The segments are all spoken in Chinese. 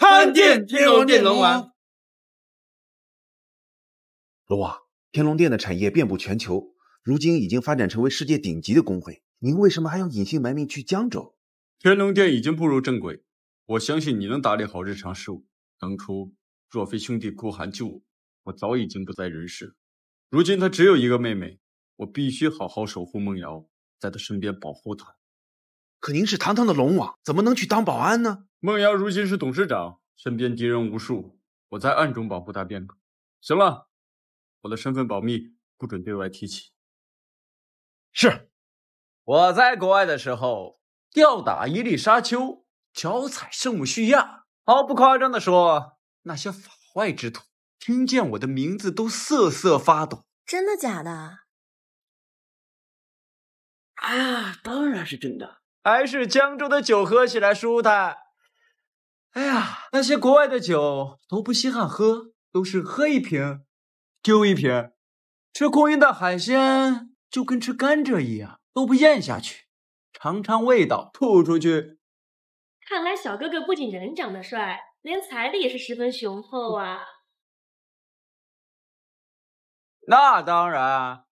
参见天龙殿龙王。龙王，天龙殿的产业遍布全球，如今已经发展成为世界顶级的工会，您为什么还要隐姓埋名去江州？天龙殿已经步入正轨，我相信你能打理好日常事务。当初若非兄弟孤寒救我，我早已经不在人世。如今他只有一个妹妹，我必须好好守护梦瑶，在他身边保护她。可您是堂堂的龙王，怎么能去当保安呢？梦瑶如今是董事长，身边敌人无数，我在暗中保护她便可。行了，我的身份保密，不准对外提起。是，我在国外的时候，吊打伊丽莎丘，脚踩圣母叙亚。毫不夸张的说，那些法外之徒听见我的名字都瑟瑟发抖。真的假的？啊，当然是真的。还是江州的酒喝起来舒坦。哎呀，那些国外的酒都不稀罕喝，都是喝一瓶丢一瓶。吃空运的海鲜就跟吃甘蔗一样，都不咽下去，尝尝味道吐出去。看来小哥哥不仅人长得帅，连财力也是十分雄厚啊！那当然，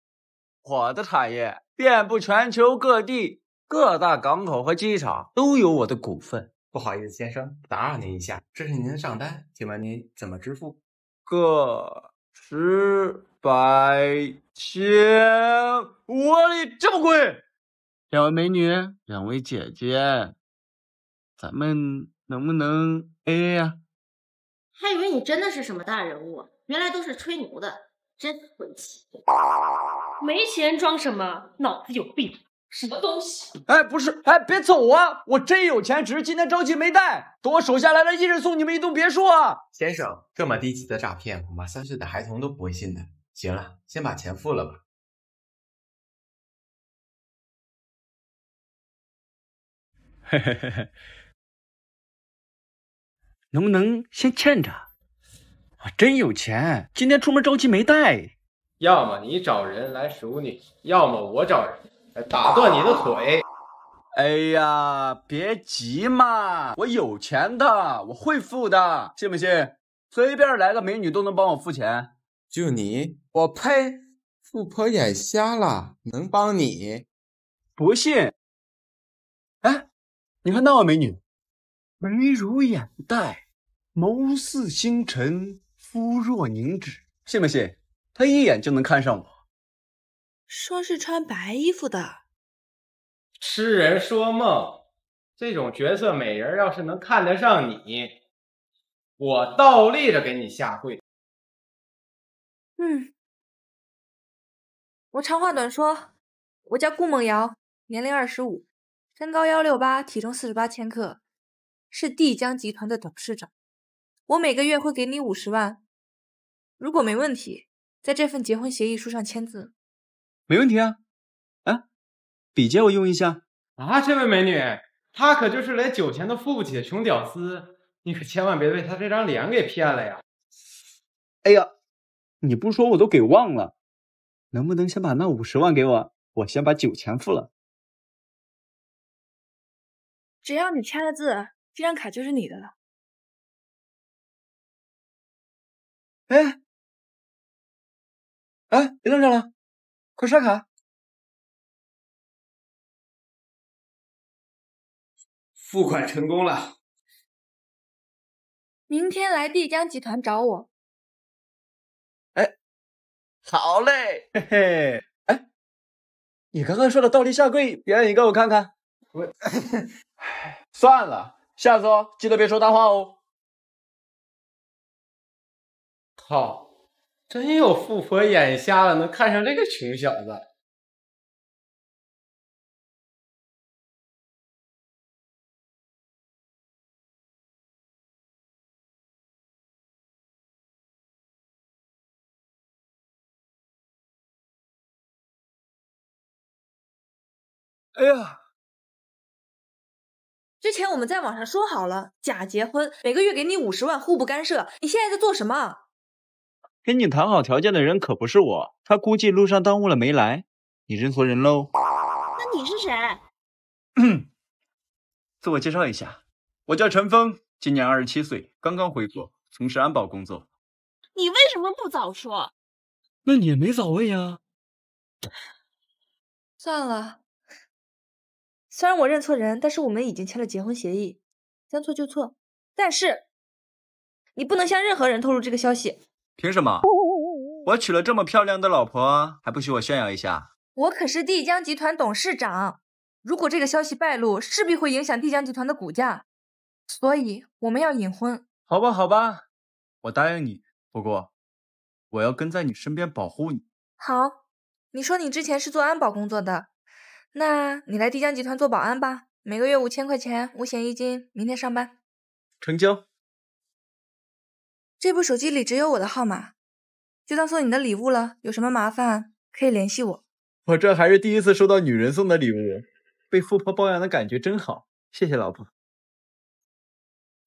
我的产业遍布全球各地，各大港口和机场都有我的股份。不好意思，先生，打扰您一下，这是您的账单，请问您怎么支付？个十百千，我的这么贵！两位美女，两位姐姐。咱们能不能 AA 呀？还以为你真的是什么大人物，原来都是吹牛的，真晦气！没钱装什么？脑子有病！什么东西？哎，不是，哎，别走啊！我真有钱，只是今天着急没带。等我手下来了，一人送你们一栋别墅啊！先生，这么低级的诈骗，恐怕三岁的孩童都不会信的。行了，先把钱付了吧。嘿嘿嘿嘿。能不能先欠着？我真有钱，今天出门着急没带。要么你找人来赎你，要么我找人来打断你的腿。哎呀，别急嘛，我有钱的，我会付的，信不信？随便来个美女都能帮我付钱。就你，我呸！富婆眼瞎了，能帮你？不信？哎，你看那位美女。眉如眼黛，眸似星辰，肤若凝脂，信不信？她一眼就能看上我。说是穿白衣服的，痴人说梦。这种绝色美人要是能看得上你，我倒立着给你下跪。嗯，我长话短说，我叫顾梦瑶，年龄二十五，身高幺六八，体重四十八千克。是帝江集团的董事长，我每个月会给你五十万，如果没问题，在这份结婚协议书上签字。没问题啊，啊，笔借我用一下啊！这位美女，他可就是连酒钱都付不起的穷屌丝，你可千万别被他这张脸给骗了呀！哎呀，你不说我都给忘了，能不能先把那五十万给我？我先把酒钱付了。只要你签了字。这张卡就是你的了。哎，哎，别愣着了，快刷卡！付款成功了。明天来帝江集团找我。哎，好嘞，嘿嘿。哎，你刚刚说的倒立下跪，表演一个我看看。我，算了。下次哦，记得别说大话哦。靠，真有富婆眼瞎了，能看上这个穷小子。哎呀！之前我们在网上说好了，假结婚，每个月给你五十万，互不干涉。你现在在做什么？跟你谈好条件的人可不是我，他估计路上耽误了没来，你认错人喽。那你是谁？自我介绍一下，我叫陈峰，今年二十七岁，刚刚回国，从事安保工作。你为什么不早说？那你也没早问呀。算了，虽然我认错人，但是我们已经签了结婚协议，将错就错。但是你不能向任何人透露这个消息。凭什么？我娶了这么漂亮的老婆，还不许我炫耀一下？我可是帝江集团董事长，如果这个消息败露，势必会影响帝江集团的股价，所以我们要隐婚。好吧，好吧，我答应你。不过，我要跟在你身边保护你。好，你说你之前是做安保工作的，那你来帝江集团做保安吧，每个月五千块钱，五险一金，明天上班。成交。这部手机里只有我的号码。就当送你的礼物了，有什么麻烦可以联系我。我这还是第一次收到女人送的礼物，被富婆包养的感觉真好。谢谢老婆。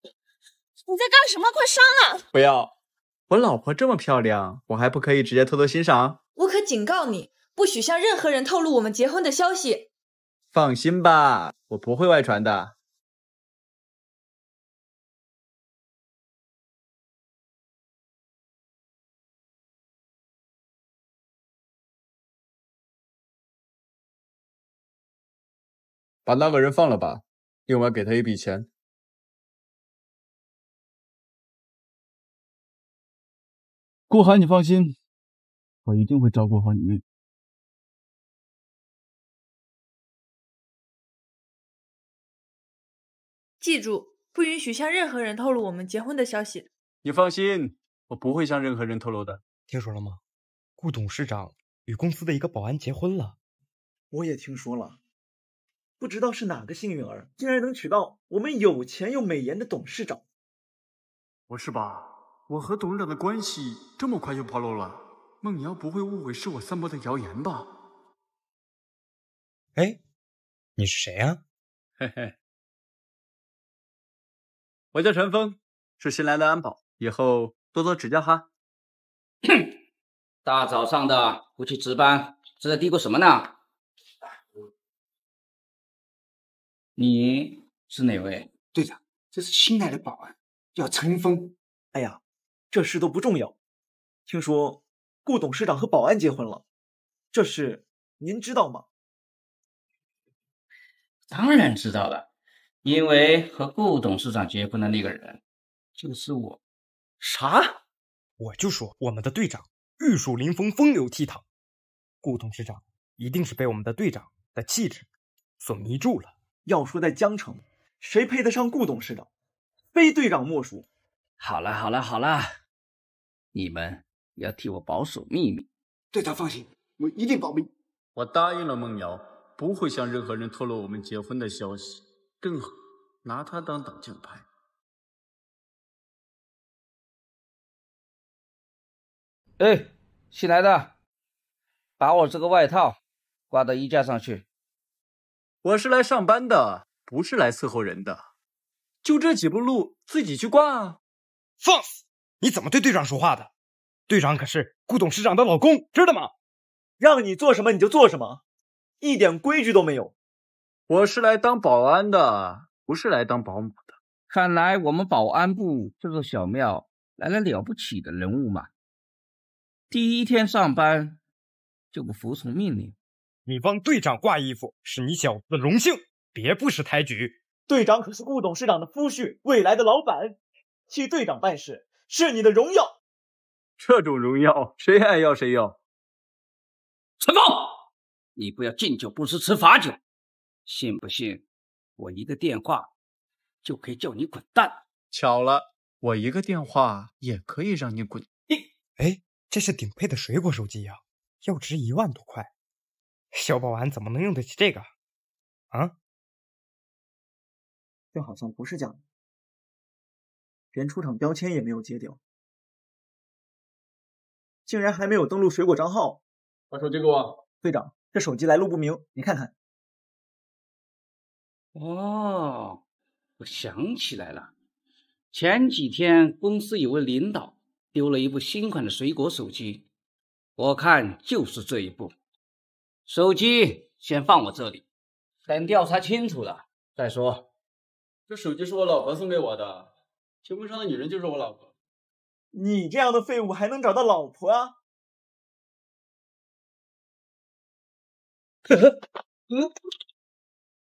你在干什么？快删了！不要，我老婆这么漂亮，我还不可以直接偷偷欣赏？我可警告你，不许向任何人透露我们结婚的消息。放心吧，我不会外传的。把那个人放了吧，另外给他一笔钱。顾寒，你放心，我一定会照顾好你妹。记住，不允许向任何人透露我们结婚的消息。你放心，我不会向任何人透露的。听说了吗？顾董事长与公司的一个保安结婚了。我也听说了。不知道是哪个幸运儿，竟然能娶到我们有钱又美颜的董事长。不是吧？我和董事长的关系这么快就暴露了？梦瑶不会误会是我散播的谣言吧？哎，你是谁呀？嘿嘿，我叫陈峰，是新来的安保，以后多多指教哈。大早上的不去值班，是在嘀咕什么呢？你是哪位队长？这是新来的保安，叫陈峰。哎呀，这事都不重要。听说顾董事长和保安结婚了，这事您知道吗？当然知道了，因为和顾董事长结婚的那个人就是我。啥？我就说我们的队长玉树临风，风流倜傥。顾董事长一定是被我们的队长的气质所迷住了。要说在江城，谁配得上顾董事长？非队长莫属。好了好了好了，你们要替我保守秘密。队长放心，我一定保密。我答应了梦瑶，不会向任何人透露我们结婚的消息。更好拿他当挡箭牌。哎，新来的，把我这个外套挂到衣架上去。我是来上班的，不是来伺候人的。就这几步路，自己去逛啊！放肆！你怎么对队长说话的？队长可是顾董事长的老公，知道吗？让你做什么你就做什么，一点规矩都没有。我是来当保安的，不是来当保姆的。看来我们保安部这座小庙来了了不起的人物嘛！第一天上班就不服从命令。你帮队长挂衣服是你小子的荣幸，别不识抬举。队长可是顾董事长的夫婿，未来的老板，替队长办事是你的荣耀。这种荣耀，谁爱要谁要。陈峰，你不要敬酒不吃吃罚酒，信不信我一个电话就可以叫你滚蛋？巧了，我一个电话也可以让你滚。哎，这是顶配的水果手机呀，要值一万多块。小保安怎么能用得起这个？啊？这好像不是假的，连出厂标签也没有揭掉，竟然还没有登录水果账号。把手机给我，队长，这手机来路不明，你看看。哦，我想起来了，前几天公司有位领导丢了一部新款的水果手机，我看就是这一部。手机先放我这里，等调查清楚了再说。这手机是我老婆送给我的，屏幕上的女人就是我老婆。你这样的废物还能找到老婆啊？嗯，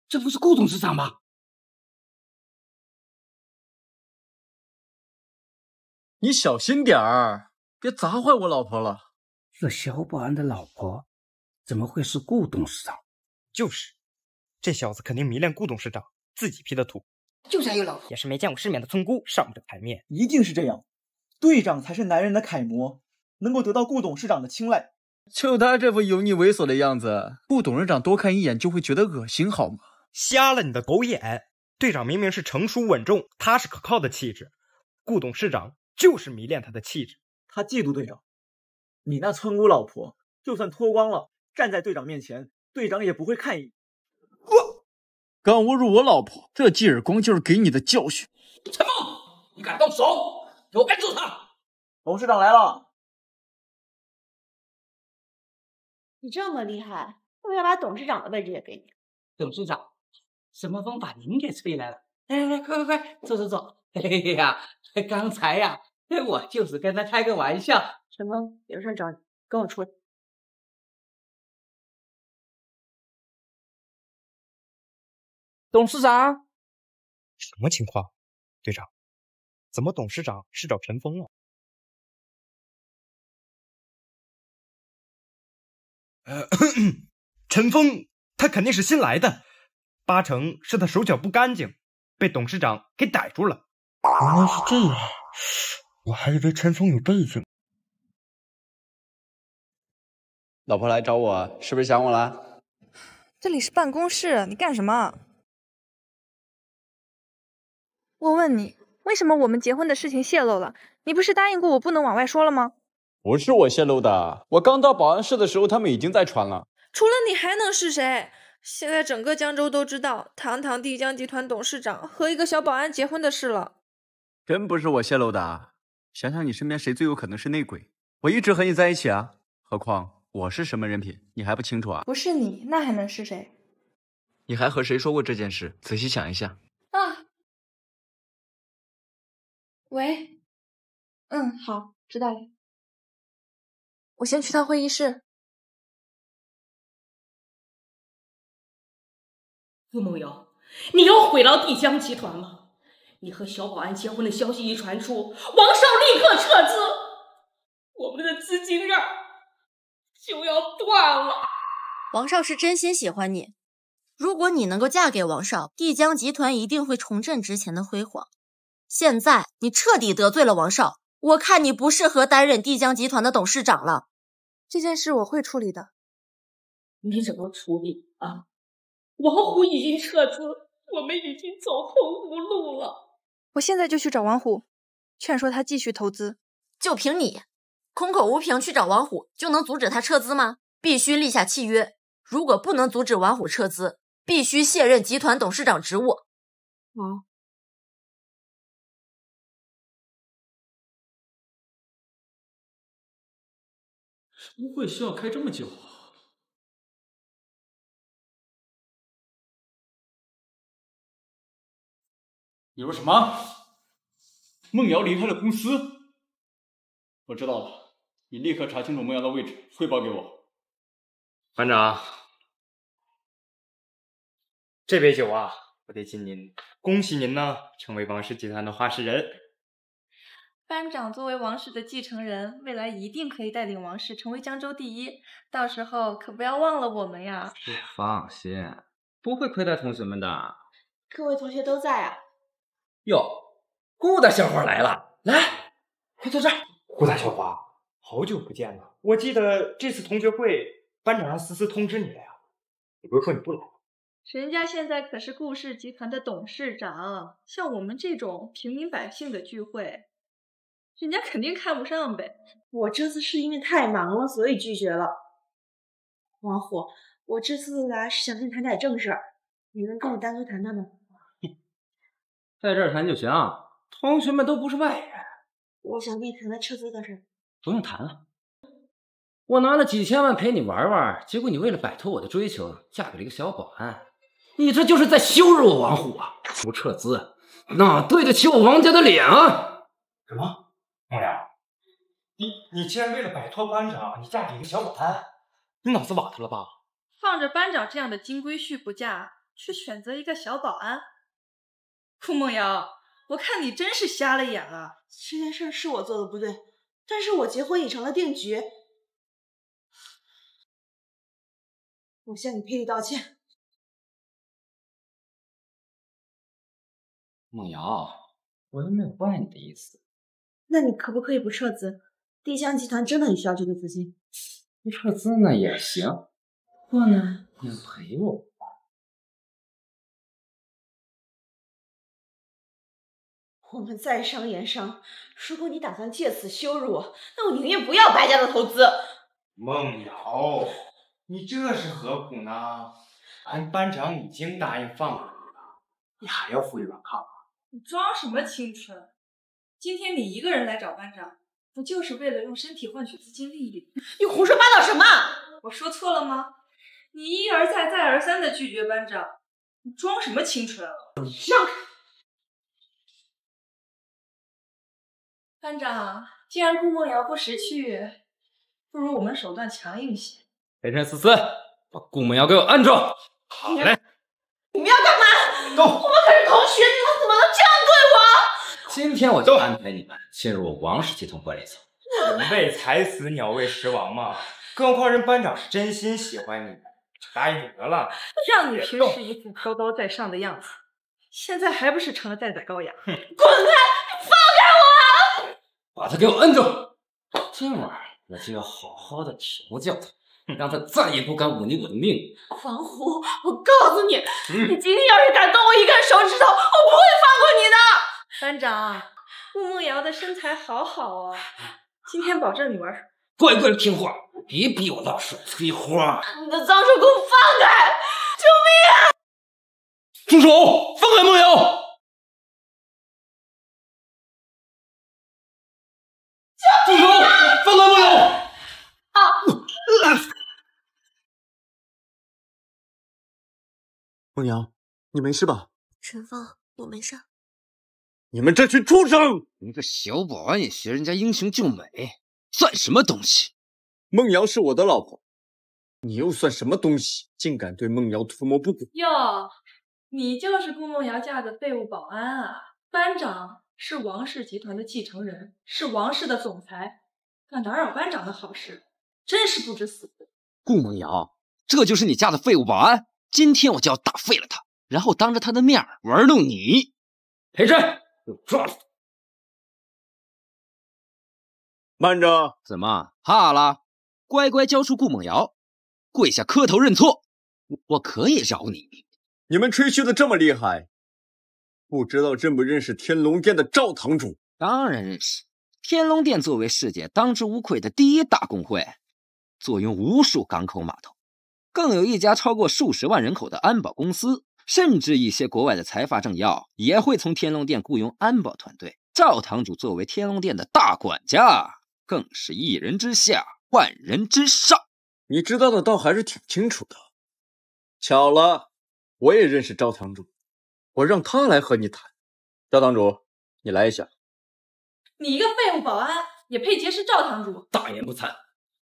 这不是顾董事长吗？你小心点儿，别砸坏我老婆了。这小保安的老婆怎么会是顾董事长？就是，这小子肯定迷恋顾董事长，自己 P 的图。就算有老婆，也是没见过世面的村姑上不了台面。一定是这样，队长才是男人的楷模，能够得到顾董事长的青睐。就他这副油腻猥琐的样子，顾董事长多看一眼就会觉得恶心，好吗？瞎了你的狗眼！队长明明是成熟稳重、踏实可靠的气质，顾董事长。就是迷恋他的气质，他嫉妒队长。你那村姑老婆，就算脱光了站在队长面前，队长也不会看一眼。我敢侮辱我老婆，这记耳光就是给你的教训。陈梦，你敢动手，给我按住他！董事长来了。你这么厉害，我要把董事长的位置也给你。董事长，什么风把您给吹来了？来来来，快快快，坐坐坐。哎呀，刚才呀，我就是跟他开个玩笑。陈峰，有事找你，跟我出来。董事长，什么情况？队长，怎么董事长是找陈峰了？呃，陈峰，他肯定是新来的，八成是他手脚不干净，被董事长给逮住了。原来是这样，我还以为陈峰有背景。老婆来找我，是不是想我了？这里是办公室，你干什么？我问你，为什么我们结婚的事情泄露了？你不是答应过我不能往外说了吗？不是我泄露的，我刚到保安室的时候，他们已经在传了。除了你还能是谁？现在整个江州都知道堂堂帝江集团董事长和一个小保安结婚的事了。真不是我泄露的，想想你身边谁最有可能是内鬼？我一直和你在一起啊，何况我是什么人品，你还不清楚啊？不是你，那还能是谁？你还和谁说过这件事？仔细想一下。喂，嗯，好，知道了。我先去趟会议室。陆梦瑶，你又毁了帝江集团了。你和小保安结婚的消息一传出，王少立刻撤资，我们的资金链就要断了。王少是真心喜欢你，如果你能够嫁给王少，帝江集团一定会重振之前的辉煌。现在你彻底得罪了王少，我看你不适合担任帝江集团的董事长了。这件事我会处理的。你怎么处理啊？王虎已经撤资，我们已经走投无路了。我现在就去找王虎，劝说他继续投资。就凭你空口无凭去找王虎，就能阻止他撤资吗？必须立下契约，如果不能阻止王虎撤资，必须卸任集团董事长职务。好。什么会需要开这么久？你说什么？梦瑶离开了公司？我知道了，你立刻查清楚梦瑶的位置，汇报给我。班长，这杯酒啊，我得敬您，恭喜您呢，成为王氏集团的话事人。班长作为王室的继承人，未来一定可以带领王室成为江州第一，到时候可不要忘了我们呀。放心，不会亏待同学们的。各位同学都在啊。哟，顾大校花来了，来，快坐这儿。顾大校花，好久不见了。我记得这次同学会，班长让思思通知你了呀。你不是说你不来？人家现在可是顾氏集团的董事长，像我们这种平民百姓的聚会，人家肯定看不上呗。我这次是因为太忙了，所以拒绝了。王虎，我这次来是想跟你谈点正事儿，你能跟我单独谈谈吗？在这儿谈就行，同学们都不是外人。我想跟你谈谈撤资的事。不用谈了，我拿了几千万陪你玩玩，结果你为了摆脱我的追求，嫁给了一个小保安。你这就是在羞辱我王虎啊！不撤资，哪对得起我王家的脸啊？什么？孟良，你你竟然为了摆脱班长，你嫁给一个小保安？你脑子瓦特了吧？放着班长这样的金龟婿不嫁，却选择一个小保安？顾梦瑶，我看你真是瞎了眼了。这件事是我做的不对，但是我结婚已成了定局，我向你赔礼道歉。梦瑶，我又没有怪你的意思。那你可不可以不撤资？帝江集团真的很需要这个资金。不撤资呢也行，不过呢，你要赔我。我们在商言商，如果你打算借此羞辱我，那我宁愿不要白家的投资。梦瑶，你这是何苦呢？俺班长已经答应放过你了，你还要付一软炕？你装什么清纯？今天你一个人来找班长，不就是为了用身体换取资金利益？你胡说八道什么？我说错了吗？你一而再、再而三的拒绝班长，你装什么清纯？让开！班长，既然顾梦瑶不识趣，不如我们手段强硬些。裴晨思思，把顾梦瑶给我按住！好嘞。你们要干嘛？走！我们可是同学，你们怎么能这样对我？今天我就安排你们进入我王氏集团管理层。人为财死，鸟为食亡嘛。更何况人班长是真心喜欢你，就答应你得了。让你平时一副高高在上的样子，现在还不是成了待宰羔羊？滚开！放开我！把他给我摁住！今晚我就要好好的调教他。让他再也不敢忤逆我的命令。王虎，我告诉你，嗯、你今天要是敢动我一根手指头，我不会放过你的。班长，穆梦瑶的身材好好啊，今天保证你玩。乖乖听话，别逼我老手催花。你的脏手给我放开！救命啊！住手！放开梦瑶！住手！放开梦瑶！啊！梦瑶，你没事吧？陈峰，我没事。你们这群畜生！一个小保安也学人家英雄救美，算什么东西？梦瑶是我的老婆，你又算什么东西？竟敢对梦瑶图谋不轨！哟，你就是顾梦瑶嫁的废物保安啊！班长是王氏集团的继承人，是王氏的总裁，敢打扰班长的好事，真是不知死活！顾梦瑶，这就是你嫁的废物保安？今天我就要打废了他，然后当着他的面玩弄你。裴晨，给我抓住他！慢着，怎么怕了？乖乖交出顾梦瑶，跪下磕头认错，我可以饶你。你们吹嘘的这么厉害，不知道认不认识天龙殿的赵堂主？当然认识。天龙殿作为世界当之无愧的第一大公会，坐拥无数港口码头。更有一家超过数十万人口的安保公司，甚至一些国外的财阀政要也会从天龙殿雇佣安保团队。赵堂主作为天龙殿的大管家，更是一人之下，万人之上。你知道的倒还是挺清楚的。巧了，我也认识赵堂主，我让他来和你谈。赵堂主，你来一下。你一个废物保安，也配结识赵堂主？大言不惭！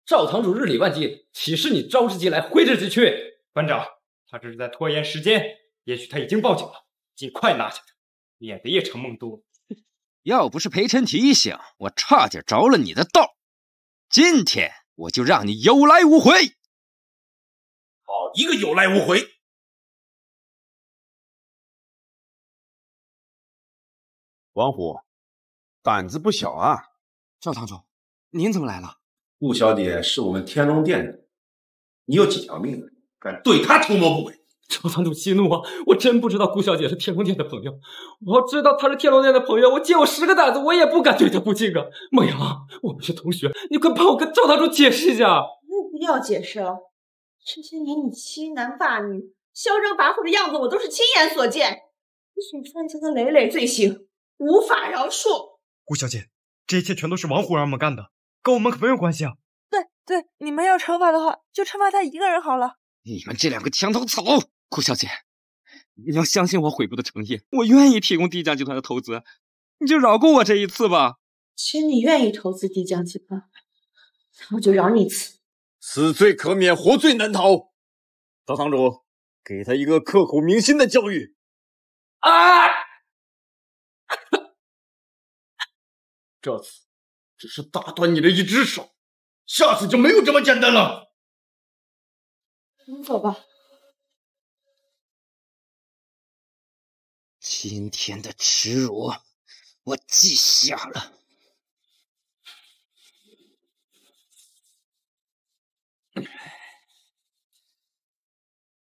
赵堂主日理万机，岂是你招之即来，挥之即去？班长，他这是在拖延时间，也许他已经报警了，尽快拿下他，免得夜长梦多。要不是裴晨提醒，我差点着了你的道。今天我就让你有来无回。好一个有来无回！王虎，胆子不小啊！赵堂主，您怎么来了？顾小姐是我们天龙殿的，你有几条命，敢对她图谋不轨？赵堂主息怒啊！我真不知道顾小姐是天龙殿的朋友，我要知道她是天龙殿的朋友，我借我十个胆子，我也不敢对她不敬啊！梦瑶，我们是同学，你快帮我跟赵堂主解释一下。不要解释了，这些年你欺男霸女、嚣张跋扈的样子，我都是亲眼所见，你所犯下的累累罪行，无法饶恕。顾小姐，这一切全都是王虎让我们干的。跟我们可没有关系啊！对对，你们要惩罚的话，就惩罚他一个人好了。你们这两个墙头草！顾小姐，你要相信我悔过的诚意，我愿意提供帝江集团的投资，你就饶过我这一次吧。其实你愿意投资帝江集团，那我就饶你一次。死罪可免，活罪难逃。大堂主，给他一个刻骨铭心的教育。啊！这次只是打断你的一只手，下次就没有这么简单了。你走吧。今天的耻辱，我记下了。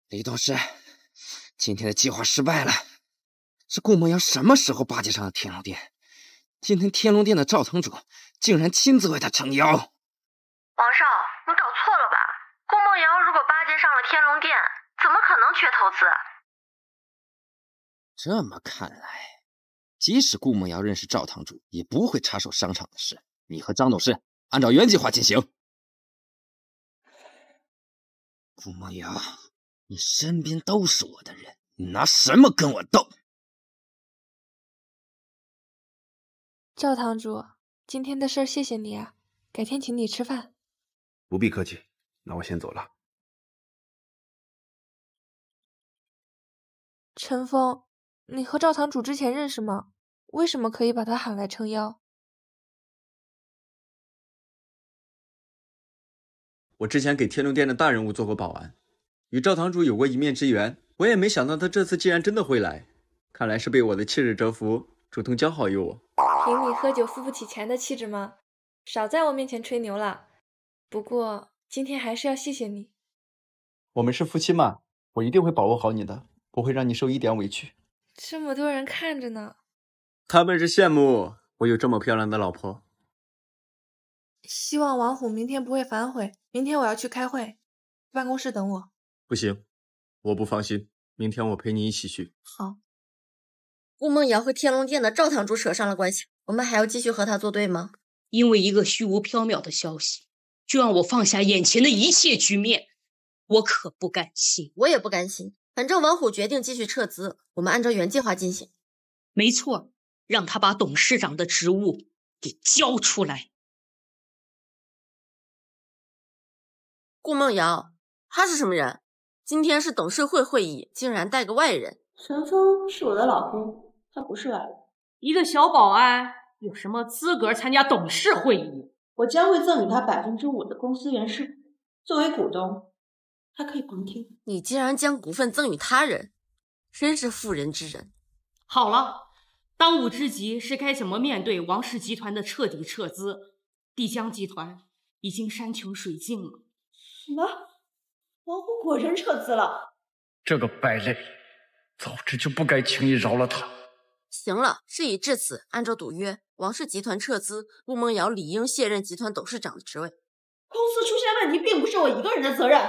李董事，今天的计划失败了。这顾梦瑶什么时候巴结上了天龙殿？今天天龙殿的赵堂主竟然亲自为他撑腰。王少，你搞错了吧？顾梦瑶如果巴结上了天龙殿，怎么可能缺投资？这么看来，即使顾梦瑶认识赵堂主，也不会插手商场的事。你和张董事按照原计划进行。顾梦瑶，你身边都是我的人，你拿什么跟我斗？赵堂主，今天的事谢谢你啊，改天请你吃饭。不必客气，那我先走了。陈峰，你和赵堂主之前认识吗？为什么可以把他喊来撑腰？我之前给天龙殿的大人物做过保安，与赵堂主有过一面之缘。我也没想到他这次竟然真的会来，看来是被我的气质折服，主动交好于我。凭你喝酒付不起钱的气质吗？少在我面前吹牛了。不过今天还是要谢谢你。我们是夫妻嘛，我一定会保护好你的，不会让你受一点委屈。这么多人看着呢，他们是羡慕我有这么漂亮的老婆。希望王虎明天不会反悔。明天我要去开会，办公室等我。不行，我不放心。明天我陪你一起去。好。顾梦瑶和天龙殿的赵堂主扯上了关系，我们还要继续和他作对吗？因为一个虚无缥缈的消息，就让我放下眼前的一切局面，我可不甘心。我也不甘心。反正王虎决定继续撤资，我们按照原计划进行。没错，让他把董事长的职务给交出来。顾梦瑶，他是什么人？今天是董事会会议，竟然带个外人。陈峰是我的老公，他不是外人。一个小保安有什么资格参加董事会议？我将会赠与他百分之五的公司原股，作为股东，他可以旁听。你竟然将股份赠与他人，真是妇人之仁。好了，当务之急是该怎么面对王氏集团的彻底撤资？帝江集团已经山穷水尽了。什么？王虎果然撤资了？这个败类，早知就不该轻易饶了他。行了，事已至此，按照赌约，王氏集团撤资，顾梦瑶理应卸任集团董事长的职位。公司出现问题并不是我一个人的责任，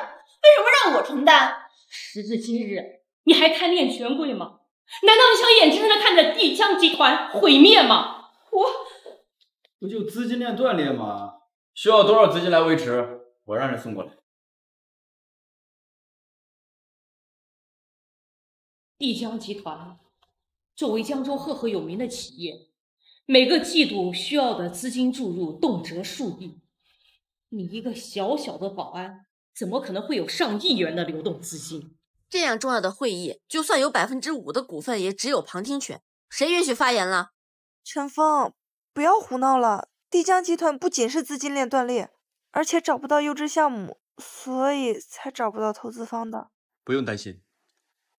为什么让我承担？时至今日，你还贪恋权贵吗？难道你想眼睁睁的看着帝江集团毁灭吗？我不就资金链断裂吗？需要多少资金来维持？我让人送过来。帝江集团作为江州赫赫有名的企业，每个季度需要的资金注入动辄数亿。你一个小小的保安，怎么可能会有上亿元的流动资金？这样重要的会议，就算有百分之五的股份，也只有旁听权。谁允许发言了？陈峰，不要胡闹了。帝江集团不仅是资金链断裂，而且找不到优质项目，所以才找不到投资方的。不用担心，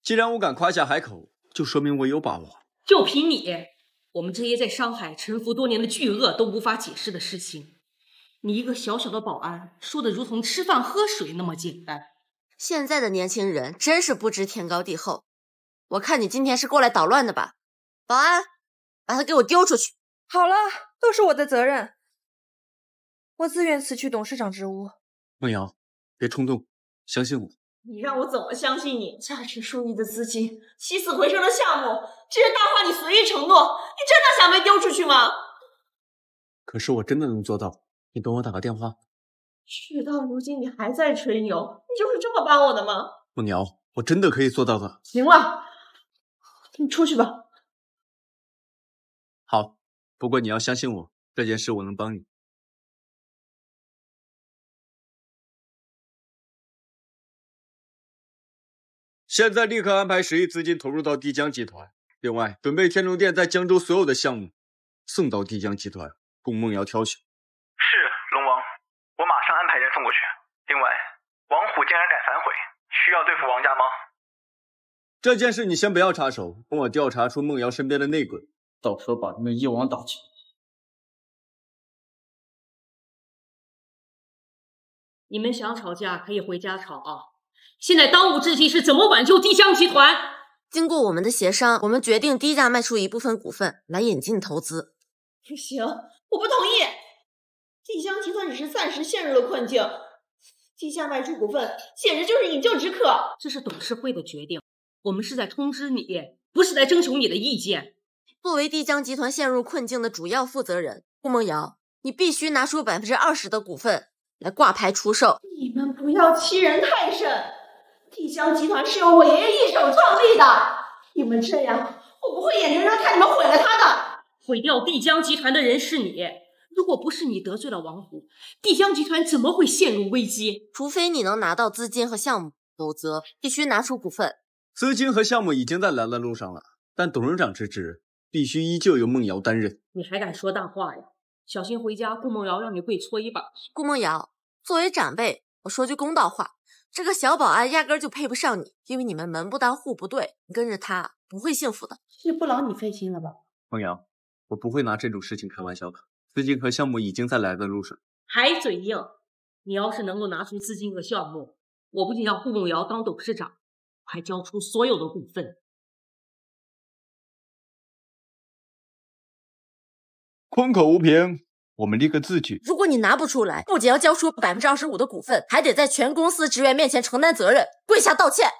既然我敢夸下海口，就说明我有把握。就凭你，我们这些在上海沉浮多年的巨鳄都无法解释的事情，你一个小小的保安，说的如同吃饭喝水那么简单。现在的年轻人真是不知天高地厚。我看你今天是过来捣乱的吧？保安，把他给我丢出去！好了，都是我的责任，我自愿辞去董事长职务。梦瑶，别冲动，相信我。你让我怎么相信你？价值数亿的资金，起死回生的项目，这些大话你随意承诺，你真的想被丢出去吗？可是我真的能做到，你等我打个电话。事到如今，你还在吹牛，你就是这么帮我的吗？梦瑶，我真的可以做到的。行了，你出去吧。好，不过你要相信我，这件事我能帮你。现在立刻安排十亿资金投入到帝江集团，另外准备天龙殿在江州所有的项目送到帝江集团，供梦瑶挑选。是龙王，我马上安排人送过去。另外，王虎竟然敢反悔，需要对付王家吗？这件事你先不要插手，帮我调查出孟瑶身边的内鬼，到时候把他们一网打尽。你们想吵架可以回家吵啊！现在当务之急是怎么挽救帝江集团。经过我们的协商，我们决定低价卖出一部分股份来引进投资。不行，我不同意。帝江集团只是暂时陷入了困境，低价卖出股份简直就是饮鸩止渴。这是董事会的决定，我们是在通知你，不是在征求你的意见。作为帝江集团陷入困境的主要负责人，顾梦瑶，你必须拿出百分之二十的股份来挂牌出售。你们不要欺人太甚。帝江集团是由我爷爷一手创立的，你们这样，我不会眼睁睁看你们毁了他的。毁掉帝江集团的人是你，如果不是你得罪了王虎，帝江集团怎么会陷入危机？除非你能拿到资金和项目，否则必须拿出股份。资金和项目已经在来的路上了，但董事长之职必须依旧由孟瑶担任。你还敢说大话呀？小心回家，顾梦瑶让你跪搓衣板。顾梦瑶，作为长辈，我说句公道话。这个小保安压根就配不上你，因为你们门不当户不对，你跟着他不会幸福的。是不劳你费心了吧，梦瑶，我不会拿这种事情开玩笑的。资金和项目已经在来的路上，还嘴硬？你要是能够拿出资金和项目，我不仅让顾梦瑶当董事长，还交出所有的股份。空口无凭。我们立个字据。如果你拿不出来，不仅要交出百分之二十五的股份，还得在全公司职员面前承担责任，跪下道歉。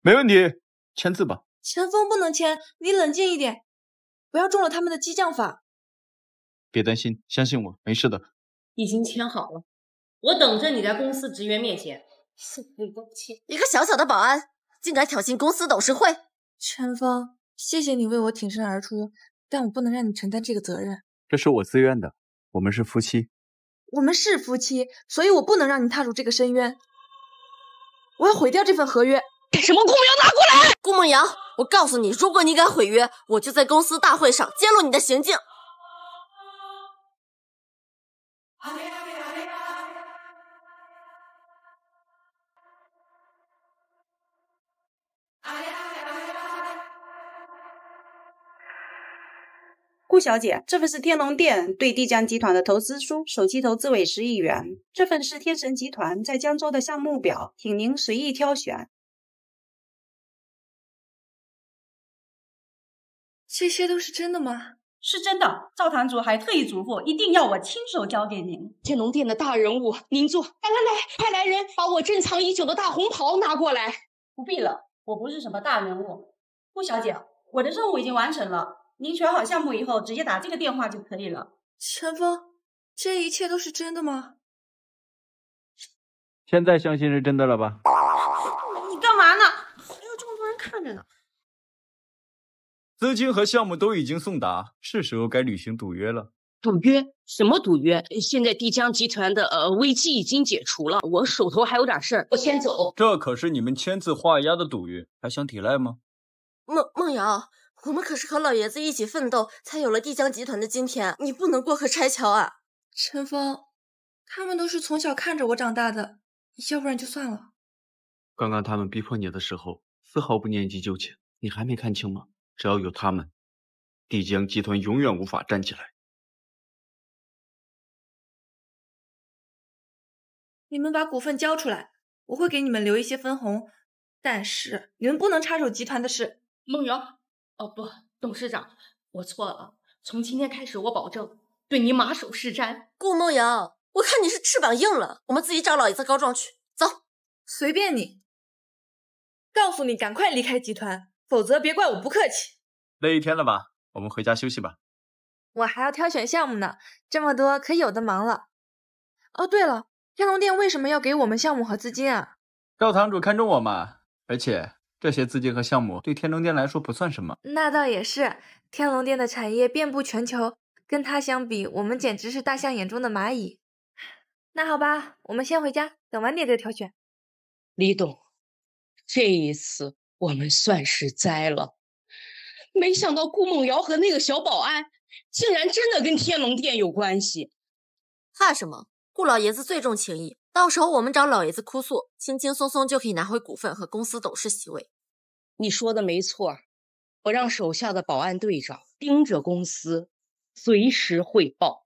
没问题，签字吧。陈峰不能签，你冷静一点，不要中了他们的激将法。别担心，相信我，没事的。已经签好了，我等着你在公司职员面前死里道歉。一个小小的保安，竟敢挑衅公司董事会。陈峰，谢谢你为我挺身而出，但我不能让你承担这个责任。这是我自愿的。我们是夫妻，我们是夫妻，所以我不能让你踏入这个深渊。我要毁掉这份合约。干什么？顾梦瑶，拿过来！顾梦瑶，我告诉你，如果你敢毁约，我就在公司大会上揭露你的行径。顾小姐，这份是天龙殿对帝江集团的投资书，首期投资为十亿元。这份是天神集团在江州的项目表，请您随意挑选。这些都是真的吗？是真的。赵堂主还特意嘱咐，一定要我亲手交给您。天龙殿的大人物，您坐。来来来，快来人，把我珍藏已久的大红袍拿过来。不必了，我不是什么大人物。顾小姐，我的任务已经完成了。您选好项目以后，直接打这个电话就可以了。陈峰，这一切都是真的吗？现在相信是真的了吧？你干嘛呢？还有这么多人看着呢。资金和项目都已经送达，是时候该履行赌约了。赌约？什么赌约？现在帝江集团的呃危机已经解除了，我手头还有点事儿，我先走。这可是你们签字画押的赌约，还想抵赖吗？孟孟瑶。我们可是和老爷子一起奋斗，才有了帝江集团的今天。你不能过河拆桥啊，陈峰！他们都是从小看着我长大的，要不然就算了。刚刚他们逼迫你的时候，丝毫不念及旧情，你还没看清吗？只要有他们，帝江集团永远无法站起来。你们把股份交出来，我会给你们留一些分红，但是你们不能插手集团的事。梦瑶。哦不，董事长，我错了。从今天开始，我保证对你马首是瞻。顾梦瑶，我看你是翅膀硬了，我们自己找老爷子告状去。走，随便你。告诉你，赶快离开集团，否则别怪我不客气。累一天了吧？我们回家休息吧。我还要挑选项目呢，这么多可有的忙了。哦，对了，天龙殿为什么要给我们项目和资金啊？赵堂主看中我嘛，而且这些资金和项目对天龙殿来说不算什么。那倒也是，天龙殿的产业遍布全球，跟他相比，我们简直是大象眼中的蚂蚁。那好吧，我们先回家，等晚点再挑选。李董，这一次我们算是栽了。没想到顾梦瑶和那个小保安竟然真的跟天龙殿有关系。怕什么？顾老爷子最重情义，到时候我们找老爷子哭诉，轻轻松松就可以拿回股份和公司董事席位。你说的没错，我让手下的保安队长盯着公司，随时汇报。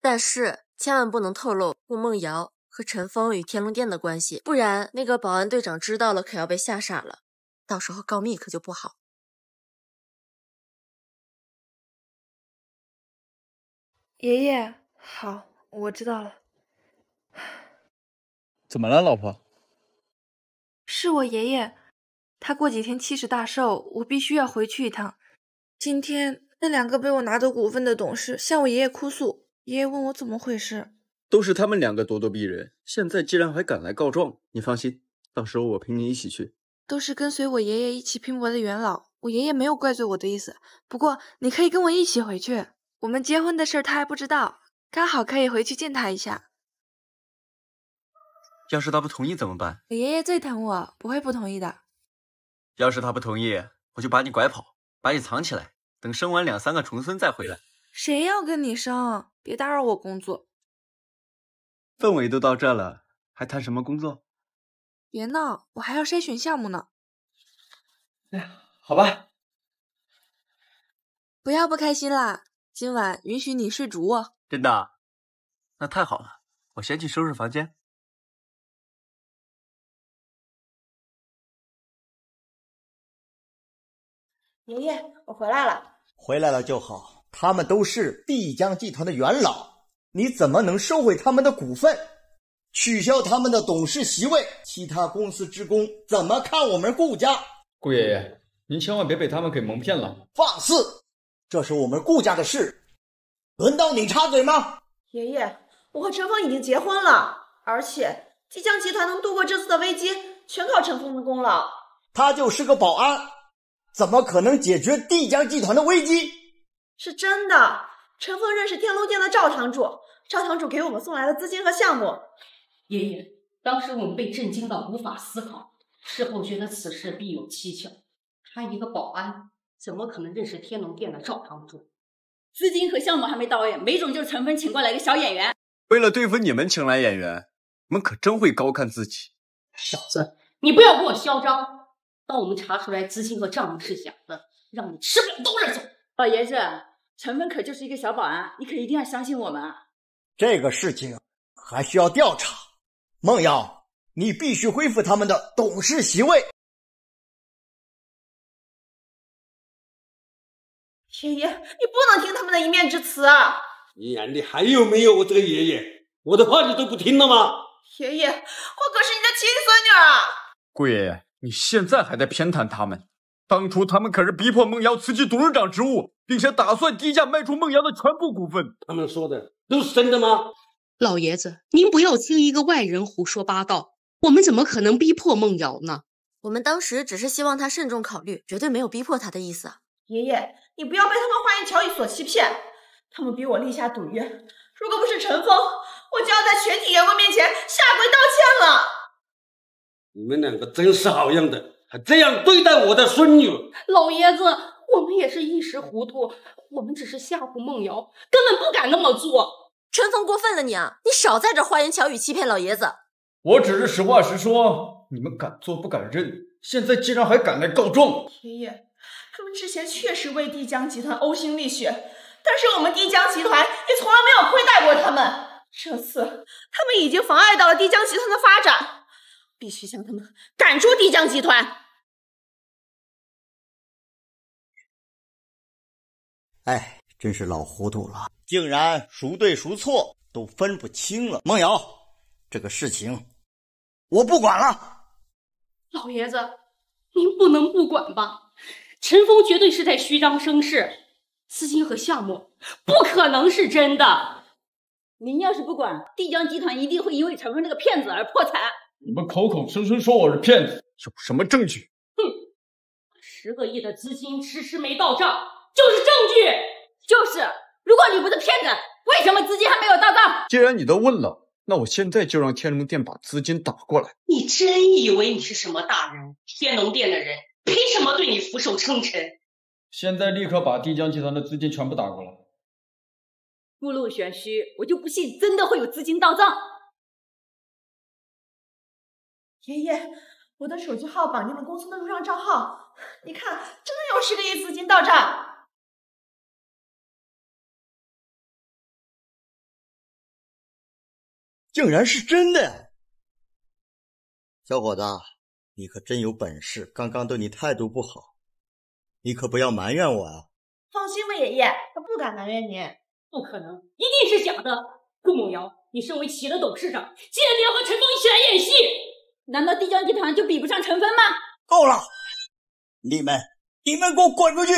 但是千万不能透露顾梦瑶和陈峰与天龙殿的关系，不然那个保安队长知道了，可要被吓傻了，到时候告密可就不好。爷爷，好，我知道了。怎么了，老婆？是我爷爷，他过几天七十大寿，我必须要回去一趟。今天那两个被我拿走股份的董事向我爷爷哭诉，爷爷问我怎么回事。都是他们两个咄咄逼人，现在竟然还敢来告状。你放心，到时候我陪你一起去。都是跟随我爷爷一起拼搏的元老，我爷爷没有怪罪我的意思。不过你可以跟我一起回去。我们结婚的事他还不知道，刚好可以回去见他一下。要是他不同意怎么办？我爷爷最疼我，不会不同意的。要是他不同意，我就把你拐跑，把你藏起来，等生完两三个重孙再回来。谁要跟你生？别打扰我工作。氛围都到这了，还谈什么工作？别闹，我还要筛选项目呢。哎呀，好吧。不要不开心啦。今晚允许你睡主卧，真的？那太好了，我先去收拾房间。爷爷，我回来了。回来了就好。他们都是帝江集团的元老，你怎么能收回他们的股份，取消他们的董事席位？其他公司职工怎么看我们顾家？顾爷爷，您千万别被他们给蒙骗了。放肆！这是我们顾家的事，轮到你插嘴吗？爷爷，我和陈峰已经结婚了，而且帝江集团能度过这次的危机，全靠陈峰的功劳。他就是个保安，怎么可能解决帝江集团的危机？是真的，陈峰认识天龙殿的赵堂主，赵堂主给我们送来了资金和项目。爷爷，当时我们被震惊到无法思考，事后觉得此事必有蹊跷。他一个保安。怎么可能认识天龙殿的赵堂主？资金和项目还没到位，没准就是陈峰请过来一个小演员。为了对付你们，请来演员，你们可真会高看自己。小子，你不要跟我嚣张！当我们查出来资金和账目是假的，让你吃不了兜着走。老爷子，陈峰可就是一个小保安，你可一定要相信我们啊！这个事情还需要调查。梦瑶，你必须恢复他们的董事席位。爷爷，你不能听他们的一面之词啊！你眼里还有没有我这个爷爷？我的话你都不听了吗？爷爷，我可是你的亲孙女啊！顾爷爷，你现在还在偏袒他们？当初他们可是逼迫孟瑶辞去董事长职务，并且打算低价卖出孟瑶的全部股份。他们说的都是真的吗？老爷子，您不要听一个外人胡说八道。我们怎么可能逼迫梦瑶呢？我们当时只是希望他慎重考虑，绝对没有逼迫他的意思啊！爷爷。你不要被他们花言巧语所欺骗，他们逼我立下赌约，如果不是陈峰，我就要在全体员工面前下跪道歉了。你们两个真是好样的，还这样对待我的孙女。老爷子，我们也是一时糊涂，我们只是吓唬梦瑶，根本不敢那么做。陈峰过分了你啊！你少在这花言巧语欺骗老爷子。我只是实话实说，你们敢做不敢认，现在竟然还敢来告状。爷爷。他们之前确实为帝江集团呕心沥血，但是我们帝江集团也从来没有亏待过他们。这次他们已经妨碍到了帝江集团的发展，必须将他们赶出帝江集团。哎，真是老糊涂了，竟然孰对孰错都分不清了。梦瑶，这个事情我不管了。老爷子，您不能不管吧？陈峰绝对是在虚张声势，资金和项目不可能是真的。您要是不管，帝江集团一定会因为陈峰这个骗子而破产。你们口口声声说我是骗子，有什么证据？哼，十个亿的资金迟迟没到账，就是证据。就是，如果你不是骗子，为什么资金还没有到账？既然你都问了，那我现在就让天龙殿把资金打过来。你真以为你是什么大人？天龙殿的人凭什么对你俯首称臣？现在立刻把帝江集团的资金全部打过来。故弄玄虚，我就不信真的会有资金到账。爷爷，我的手机号绑定了公司的入账账号，你看，真的有十个亿资金到账。竟然是真的！小伙子，你可真有本事！刚刚对你态度不好，你可不要埋怨我啊！放心吧，爷爷，他不敢埋怨你。不可能，一定是假的！顾梦瑶，你身为企业的董事长，竟然联合陈峰一起来演戏！难道帝江集团就比不上陈峰吗？够了！你们，你们给我滚出去！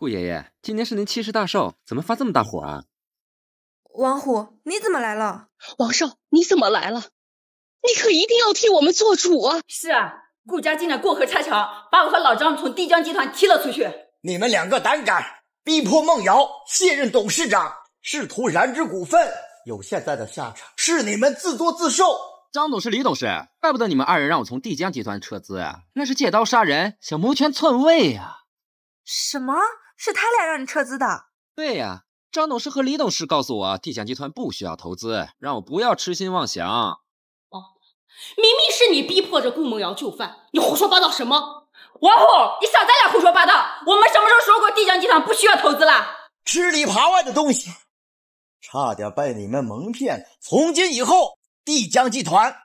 顾爷爷，今年是您七十大寿，怎么发这么大火啊？王虎，你怎么来了？王少，你怎么来了？你可一定要替我们做主啊！是啊，顾家竟然过河拆桥，把我和老张从帝江集团踢了出去。你们两个胆敢逼迫孟瑶卸任董事长！试图染指股份，有现在的下场，是你们自作自受。张董事、李董事，怪不得你们二人让我从帝江集团撤资啊，那是借刀杀人，想谋权篡位呀！什么？是他俩让你撤资的？对呀，张董事和李董事告诉我，帝江集团不需要投资，让我不要痴心妄想。哦，明明是你逼迫着顾梦瑶就范，你胡说八道什么？王虎，你少在那胡说八道！我们什么时候说过帝江集团不需要投资了？吃里扒外的东西！差点被你们蒙骗了。从今以后，帝江集团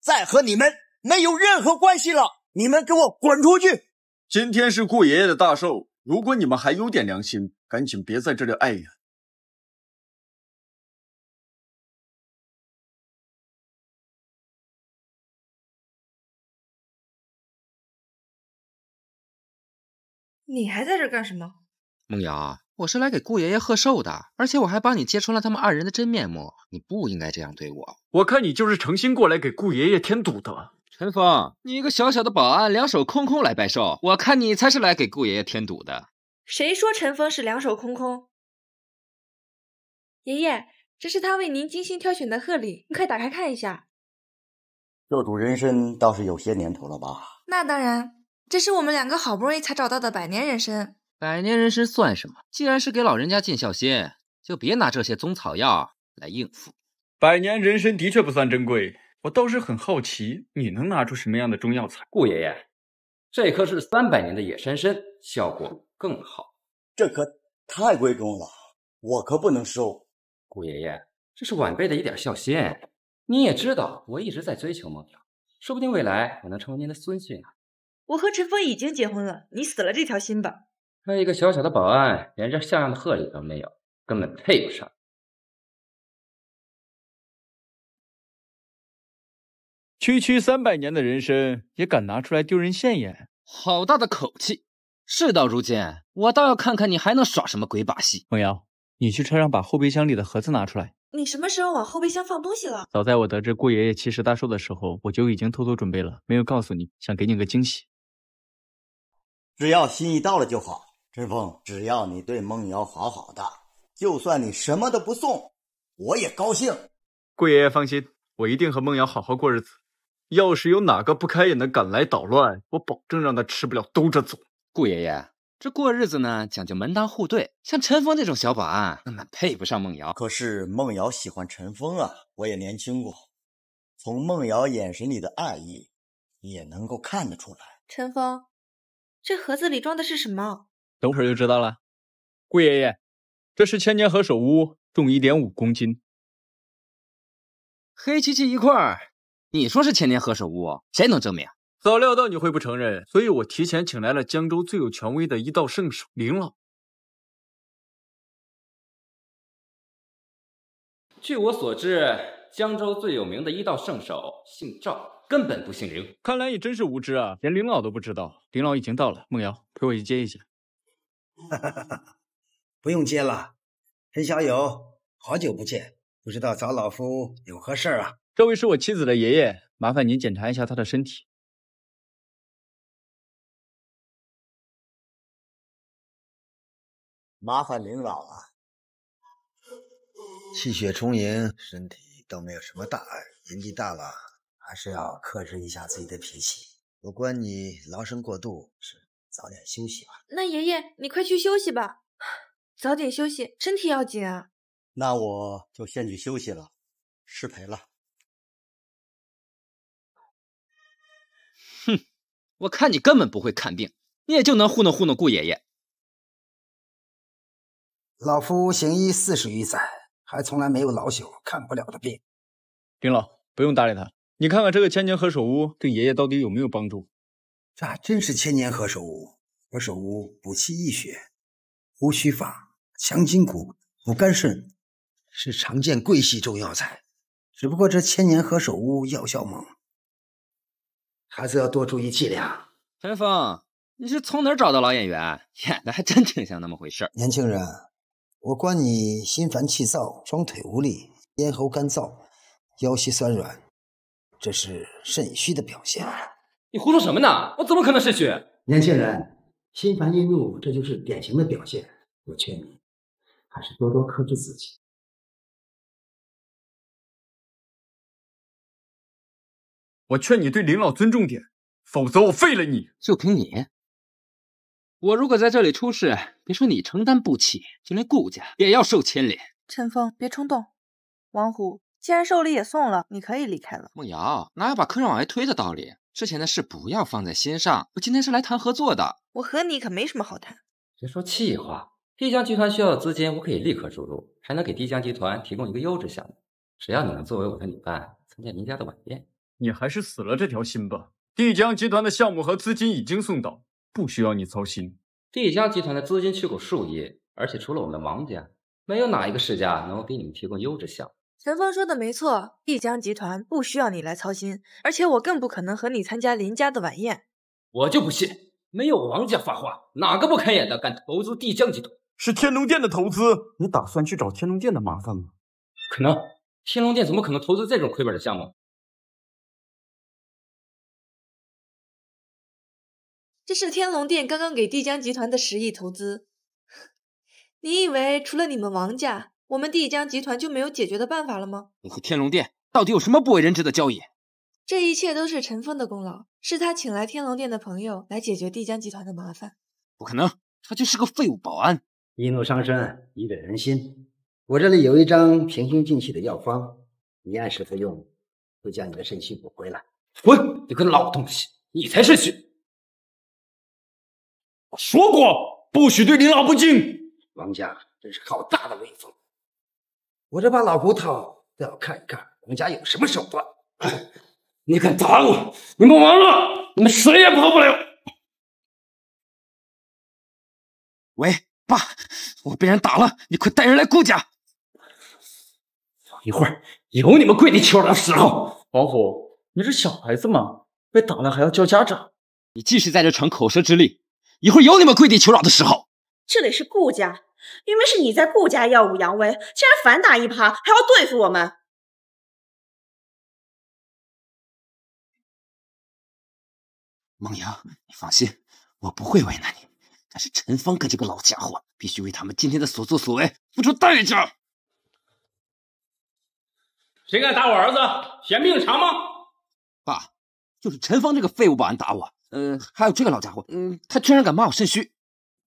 再和你们没有任何关系了。你们给我滚出去！今天是顾爷爷的大寿，如果你们还有点良心，赶紧别在这里碍眼。你还在这干什么？梦瑶。我是来给顾爷爷贺寿的，而且我还帮你揭穿了他们二人的真面目。你不应该这样对我。我看你就是诚心过来给顾爷爷添堵的。陈峰，你一个小小的保安，两手空空来拜寿，我看你才是来给顾爷爷添堵的。谁说陈峰是两手空空？爷爷，这是他为您精心挑选的贺礼，你快打开看一下。这主人参倒是有些年头了吧？那当然，这是我们两个好不容易才找到的百年人参。百年人参算什么？既然是给老人家尽孝心，就别拿这些中草药来应付。百年人参的确不算珍贵，我倒是很好奇，你能拿出什么样的中药材？顾爷爷，这棵是三百年的野山参，效果更好。这可太贵重了，我可不能收。顾爷爷，这是晚辈的一点孝心。你也知道，我一直在追求梦瑶，说不定未来我能成为您的孙婿呢。我和陈峰已经结婚了，你死了这条心吧。他一个小小的保安，连这像样的贺礼都没有，根本配不上。区区三百年的人参，也敢拿出来丢人现眼？好大的口气！事到如今，我倒要看看你还能耍什么鬼把戏。梦瑶，你去车上把后备箱里的盒子拿出来。你什么时候往后备箱放东西了？早在我得知顾爷爷七十大寿的时候，我就已经偷偷准备了，没有告诉你，想给你个惊喜。只要心意到了就好。陈峰，只要你对梦瑶好好的，就算你什么都不送，我也高兴。顾爷爷放心，我一定和梦瑶好好过日子。要是有哪个不开眼的敢来捣乱，我保证让他吃不了兜着走。顾爷爷，这过日子呢，讲究门当户对，像陈峰这种小保安，根本配不上孟瑶。可是孟瑶喜欢陈峰啊，我也年轻过，从孟瑶眼神里的爱意，也能够看得出来。陈峰，这盒子里装的是什么？等会儿就知道了，顾爷爷，这是千年何首乌，重一点五公斤，黑漆漆一块你说是千年何首乌，谁能证明？早料到你会不承认，所以我提前请来了江州最有权威的医道圣手林老。据我所知，江州最有名的医道圣手姓赵，根本不姓林。看来你真是无知啊，连林老都不知道。林老已经到了，梦瑶，陪我去接一下。哈哈哈哈不用接了，陈小友，好久不见，不知道找老夫有何事啊？这位是我妻子的爷爷，麻烦您检查一下他的身体。麻烦领导了。气血充盈，身体倒没有什么大碍。年纪大了，还是要克制一下自己的脾气。不管你劳神过度，是早点休息吧。那爷爷，你快去休息吧，早点休息，身体要紧啊。那我就先去休息了，失陪了。我看你根本不会看病，你也就能糊弄糊弄顾爷爷。老夫行医四十余载，还从来没有老朽看不了的病。丁老，不用搭理他。你看看这个千年何首乌对爷爷到底有没有帮助？这还真是千年何首乌。何首乌补气益血，乌须发，强筋骨，补肝肾，是常见桂系中药材。只不过这千年何首乌药效猛，还是要多注意剂量。陈峰，你是从哪儿找的老演员？演的还真挺像那么回事儿。年轻人，我观你心烦气躁，双腿无力，咽喉干燥，腰膝酸软，这是肾虚的表现。你胡说什么呢？我怎么可能肾虚？年轻人，心烦易怒，这就是典型的表现。我劝你，还是多多克制自己。我劝你对林老尊重点，否则我废了你。就凭你？我如果在这里出事，别说你承担不起，就连顾家也要受牵连。陈峰，别冲动。王虎，既然寿礼也送了，你可以离开了。梦瑶，哪有把客人往外推的道理？之前的事不要放在心上。我今天是来谈合作的。我和你可没什么好谈。别说气话。帝江集团需要的资金，我可以立刻注入，还能给帝江集团提供一个优质项目。只要你能作为我的女伴，参加您家的晚宴，你还是死了这条心吧。帝江集团的项目和资金已经送到，不需要你操心。帝江集团的资金去过数亿，而且除了我们的王家，没有哪一个世家能够给你们提供优质项目。陈峰说的没错，帝江集团不需要你来操心，而且我更不可能和你参加林家的晚宴。我就不信，没有王家发话，哪个不开眼的敢投资帝江集团？是天龙殿的投资，你打算去找天龙殿的麻烦吗？可能，天龙殿怎么可能投资这种亏本的项目？这是天龙殿刚刚给帝江集团的十亿投资。你以为除了你们王家，我们帝江集团就没有解决的办法了吗？你和天龙殿到底有什么不为人知的交易？这一切都是陈峰的功劳，是他请来天龙殿的朋友来解决帝江集团的麻烦。不可能，他就是个废物保安。一怒伤身，以惹人心。我这里有一张平胸静气的药方，你按时服用，会将你的肾虚补回来。滚！你个老东西，你才肾虚！我说过，不许对林老不敬。王家真是好大的威风！我这把老骨头都要看一看王家有什么手段。你敢打我，你们完了，你们谁也跑不了。喂，爸，我被人打了，你快带人来顾家。一会儿有你们跪地求饶的时候。王虎，你是小孩子吗？被打了还要叫家长？你继续在这传口舌之力，一会儿有你们跪地求饶的时候。这里是顾家，明明是你在顾家耀武扬威，竟然反打一耙，还要对付我们。梦阳，你放心，我不会为难你。但是陈峰哥这个老家伙，必须为他们今天的所作所为付出代价。谁敢打我儿子？嫌命长吗？爸，就是陈峰这个废物保安打我。嗯、呃，还有这个老家伙，嗯，他居然敢骂我肾虚。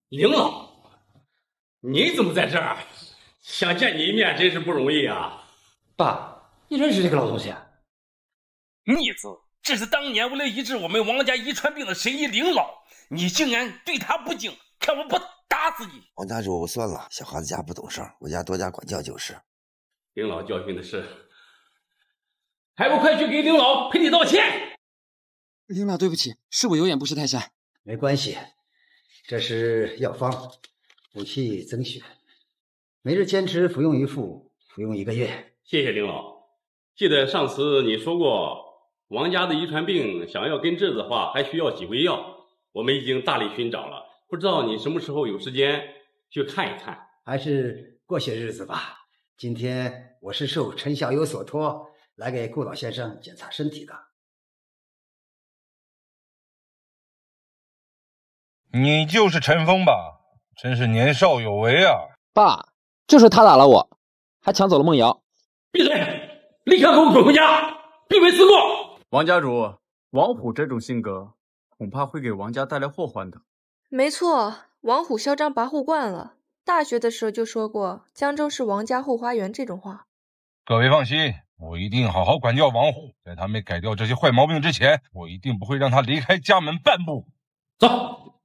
林老，你怎么在这儿？想见你一面真是不容易啊！爸，你认识这个老东西？啊逆子，这是当年为了医治我们王家遗传病的神医林老，你竟然对他不敬，看我不打死你！王家主，算了，小孩子家不懂事，我家多加管教就是。林老教训的是，还不快去给林老赔礼道歉！林老，对不起，是我有眼不识泰山。没关系，这是药方，补气增血，每日坚持服用一副，服用一个月。谢谢林老。记得上次你说过，王家的遗传病想要根治的话，还需要几味药，我们已经大力寻找了，不知道你什么时候有时间去看一看？还是过些日子吧。今天我是受陈小友所托，来给顾老先生检查身体的。你就是陈峰吧？真是年少有为啊！爸，就是他打了我，还抢走了梦瑶。闭嘴！立刻给我滚回家，闭门思过。王家主，王虎这种性格，恐怕会给王家带来祸患的。没错，王虎嚣张跋扈惯了，大学的时候就说过“江州是王家后花园”这种话。各位放心，我一定好好管教王虎，在他没改掉这些坏毛病之前，我一定不会让他离开家门半步。走。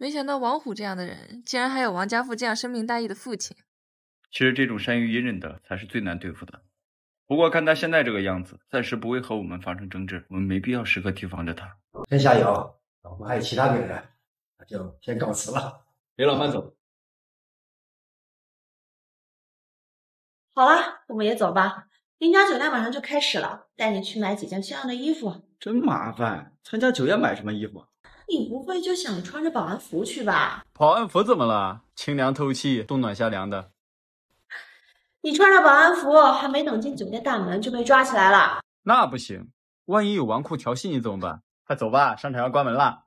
没想到王虎这样的人，竟然还有王家富这样深明大义的父亲。其实这种善于隐忍的才是最难对付的。不过看他现在这个样子，暂时不会和我们发生争执，我们没必要时刻提防着他。先下游，我们还有其他病人，那就先告辞了。林老慢走。好了，我们也走吧。林家酒店马上就开始了，带你去买几件像样的衣服。真麻烦，参加酒宴买什么衣服？你不会就想穿着保安服去吧？保安服怎么了？清凉透气，冬暖夏凉的。你穿着保安服，还没等进酒店大门就被抓起来了。那不行，万一有纨绔调戏你怎么办？快走吧，商场要关门了。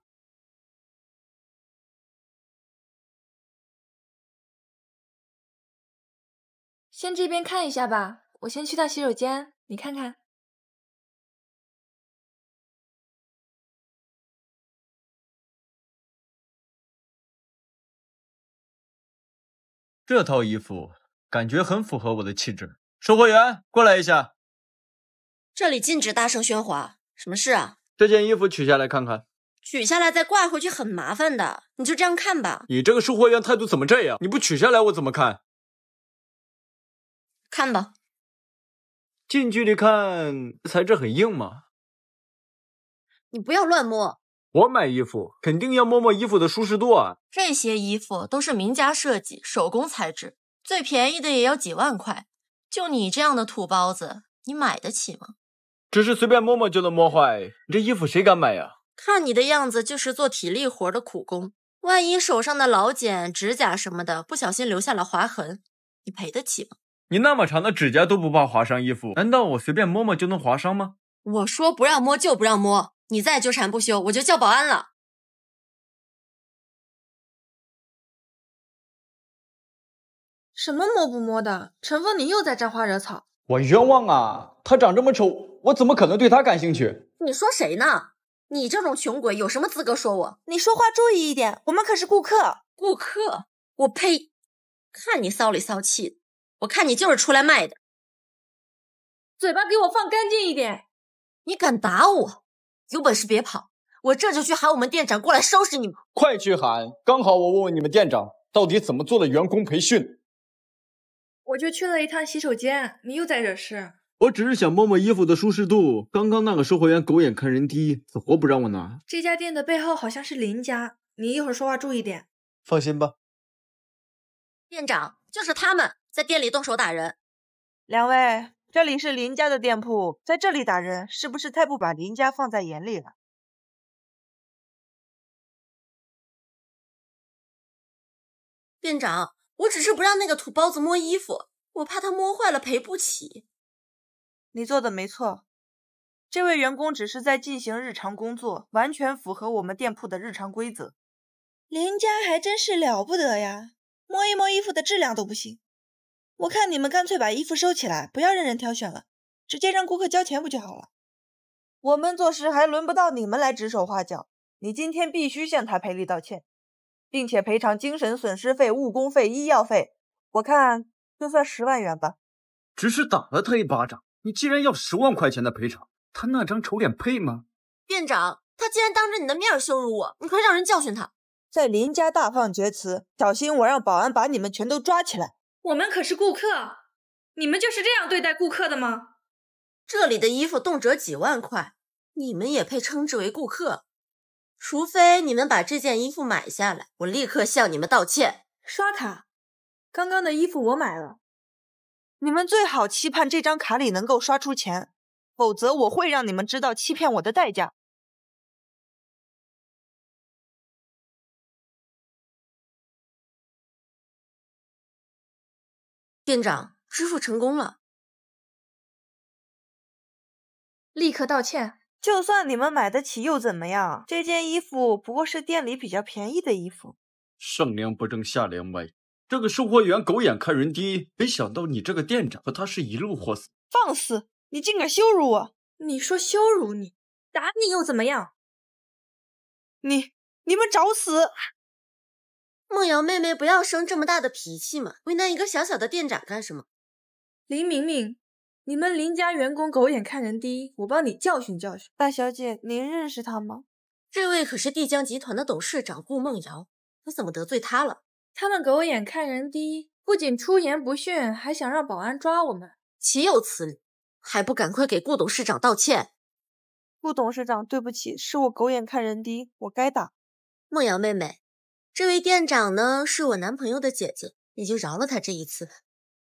先这边看一下吧，我先去趟洗手间，你看看。这套衣服感觉很符合我的气质。售货员，过来一下。这里禁止大声喧哗。什么事啊？这件衣服取下来看看。取下来再挂回去很麻烦的，你就这样看吧。你这个售货员态度怎么这样？你不取下来我怎么看？看吧。近距离看，材质很硬嘛？你不要乱摸。我买衣服肯定要摸摸衣服的舒适度啊！这些衣服都是名家设计，手工材质，最便宜的也要几万块。就你这样的土包子，你买得起吗？只是随便摸摸就能摸坏，你这衣服谁敢买呀？看你的样子，就是做体力活的苦工。万一手上的老茧、指甲什么的不小心留下了划痕，你赔得起吗？你那么长的指甲都不怕划伤衣服，难道我随便摸摸就能划伤吗？我说不让摸就不让摸。你再纠缠不休，我就叫保安了。什么摸不摸的？陈峰，你又在沾花惹草。我冤枉啊！他长这么丑，我怎么可能对他感兴趣？你说谁呢？你这种穷鬼有什么资格说我？你说话注意一点，我们可是顾客。顾客？我呸！看你骚里骚气的，我看你就是出来卖的。嘴巴给我放干净一点！你敢打我？有本事别跑！我这就去喊我们店长过来收拾你们。快去喊！刚好我问问你们店长到底怎么做的员工培训。我就去了一趟洗手间，你又在惹事。我只是想摸摸衣服的舒适度。刚刚那个售货员狗眼看人低，死活不让我拿。这家店的背后好像是林家，你一会儿说话注意点。放心吧，店长就是他们在店里动手打人。两位。这里是林家的店铺，在这里打人，是不是太不把林家放在眼里了？店长，我只是不让那个土包子摸衣服，我怕他摸坏了赔不起。你做的没错，这位员工只是在进行日常工作，完全符合我们店铺的日常规则。林家还真是了不得呀，摸一摸衣服的质量都不行。我看你们干脆把衣服收起来，不要任人挑选了，直接让顾客交钱不就好了？我们做事还轮不到你们来指手画脚。你今天必须向他赔礼道歉，并且赔偿精神损失费、误工费、医药费。我看就算十万元吧。只是打了他一巴掌，你竟然要十万块钱的赔偿？他那张丑脸配吗？店长，他竟然当着你的面羞辱我，你快让人教训他！在林家大放厥词，小心我让保安把你们全都抓起来！我们可是顾客，你们就是这样对待顾客的吗？这里的衣服动辄几万块，你们也配称之为顾客？除非你们把这件衣服买下来，我立刻向你们道歉。刷卡，刚刚的衣服我买了。你们最好期盼这张卡里能够刷出钱，否则我会让你们知道欺骗我的代价。店长，支付成功了，立刻道歉。就算你们买得起又怎么样？这件衣服不过是店里比较便宜的衣服。上梁不正下梁歪，这个售货员狗眼看人低，没想到你这个店长和他是一路货色。放肆！你竟敢羞辱我！你说羞辱你，打你又怎么样？你你们找死！梦瑶妹妹，不要生这么大的脾气嘛，为难一个小小的店长干什么？林明明，你们林家员工狗眼看人低，我帮你教训教训。大小姐，您认识他吗？这位可是帝江集团的董事长顾梦瑶，我怎么得罪他了？他们狗眼看人低，不仅出言不逊，还想让保安抓我们，岂有此理！还不赶快给顾董事长道歉！顾董事长，对不起，是我狗眼看人低，我该打。梦瑶妹妹。这位店长呢，是我男朋友的姐姐，你就饶了他这一次。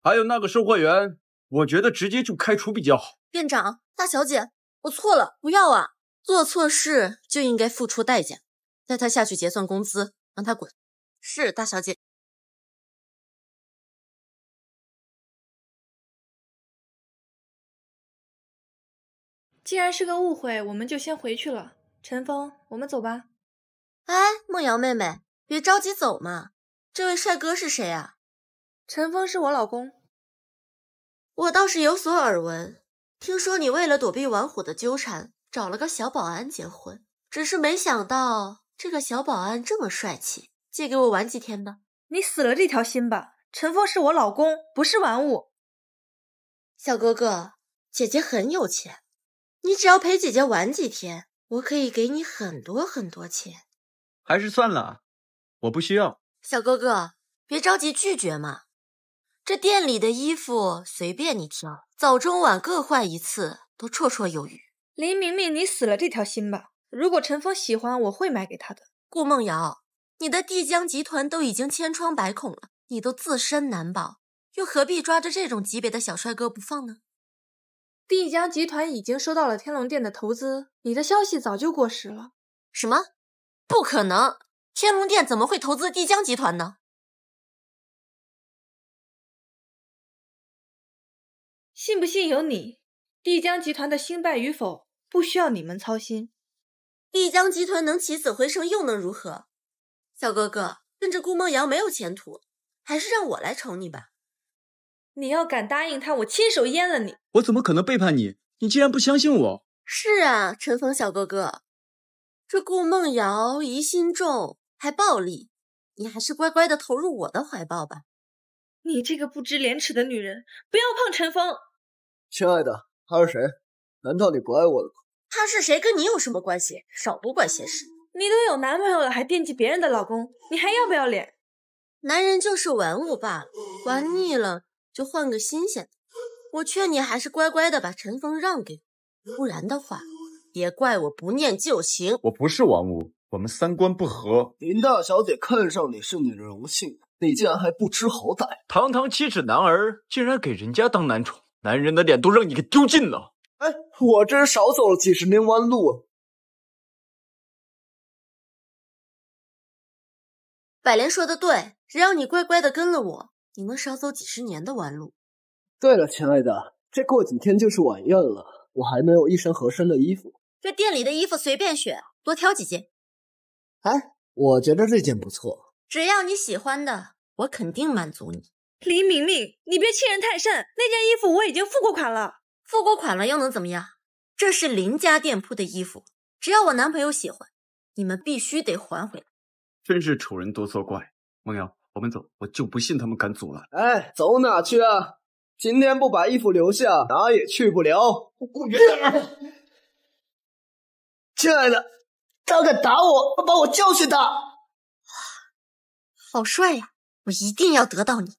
还有那个售货员，我觉得直接就开除比较好。店长，大小姐，我错了，不要啊！做错事就应该付出代价。带他下去结算工资，让他滚。是大小姐。既然是个误会，我们就先回去了。陈峰，我们走吧。哎，梦瑶妹妹。别着急走嘛，这位帅哥是谁啊？陈峰是我老公，我倒是有所耳闻。听说你为了躲避王虎的纠缠，找了个小保安结婚，只是没想到这个小保安这么帅气，借给我玩几天吧。你死了这条心吧，陈峰是我老公，不是玩物。小哥哥，姐姐很有钱，你只要陪姐姐玩几天，我可以给你很多很多钱。还是算了。我不需要，小哥哥，别着急拒绝嘛。这店里的衣服随便你挑，早中晚各换一次，都绰绰有余。林明明，你死了这条心吧。如果陈峰喜欢，我会买给他的。顾梦瑶，你的帝江集团都已经千疮百孔了，你都自身难保，又何必抓着这种级别的小帅哥不放呢？帝江集团已经收到了天龙店的投资，你的消息早就过时了。什么？不可能！天龙殿怎么会投资帝江集团呢？信不信由你。帝江集团的兴败与否不需要你们操心。帝江集团能起死回生又能如何？小哥哥跟着顾梦瑶没有前途，还是让我来宠你吧。你要敢答应他，我亲手阉了你。我怎么可能背叛你？你竟然不相信我？是啊，陈峰小哥哥，这顾梦瑶疑心重。还暴力，你还是乖乖的投入我的怀抱吧。你这个不知廉耻的女人，不要碰陈峰。亲爱的，他是谁？难道你不爱我了吗？他是谁跟你有什么关系？少多管闲事。你都有男朋友了，还惦记别人的老公，你还要不要脸？男人就是玩物罢了，玩腻了就换个新鲜的。我劝你还是乖乖的把陈峰让给我，不然的话，别怪我不念旧情。我不是玩物。我们三观不合，林大小姐看上你是你的荣幸，你竟然还不知好歹！堂堂七尺男儿，竟然给人家当男宠，男人的脸都让你给丢尽了！哎，我这是少走了几十年弯路啊！百莲说的对，只要你乖乖的跟了我，你能少走几十年的弯路。对了，亲爱的，这过几天就是晚宴了，我还没有一身合身的衣服。这店里的衣服随便选，多挑几件。哎，我觉得这件不错。只要你喜欢的，我肯定满足你。林明明，你别欺人太甚。那件衣服我已经付过款了，付过款了又能怎么样？这是林家店铺的衣服，只要我男朋友喜欢，你们必须得还回来。真是丑人多作怪。梦瑶，我们走，我就不信他们敢阻拦。哎，走哪去啊？今天不把衣服留下，哪也去不了。滚远点亲爱的。他敢打我，把我教训他。好帅呀！我一定要得到你。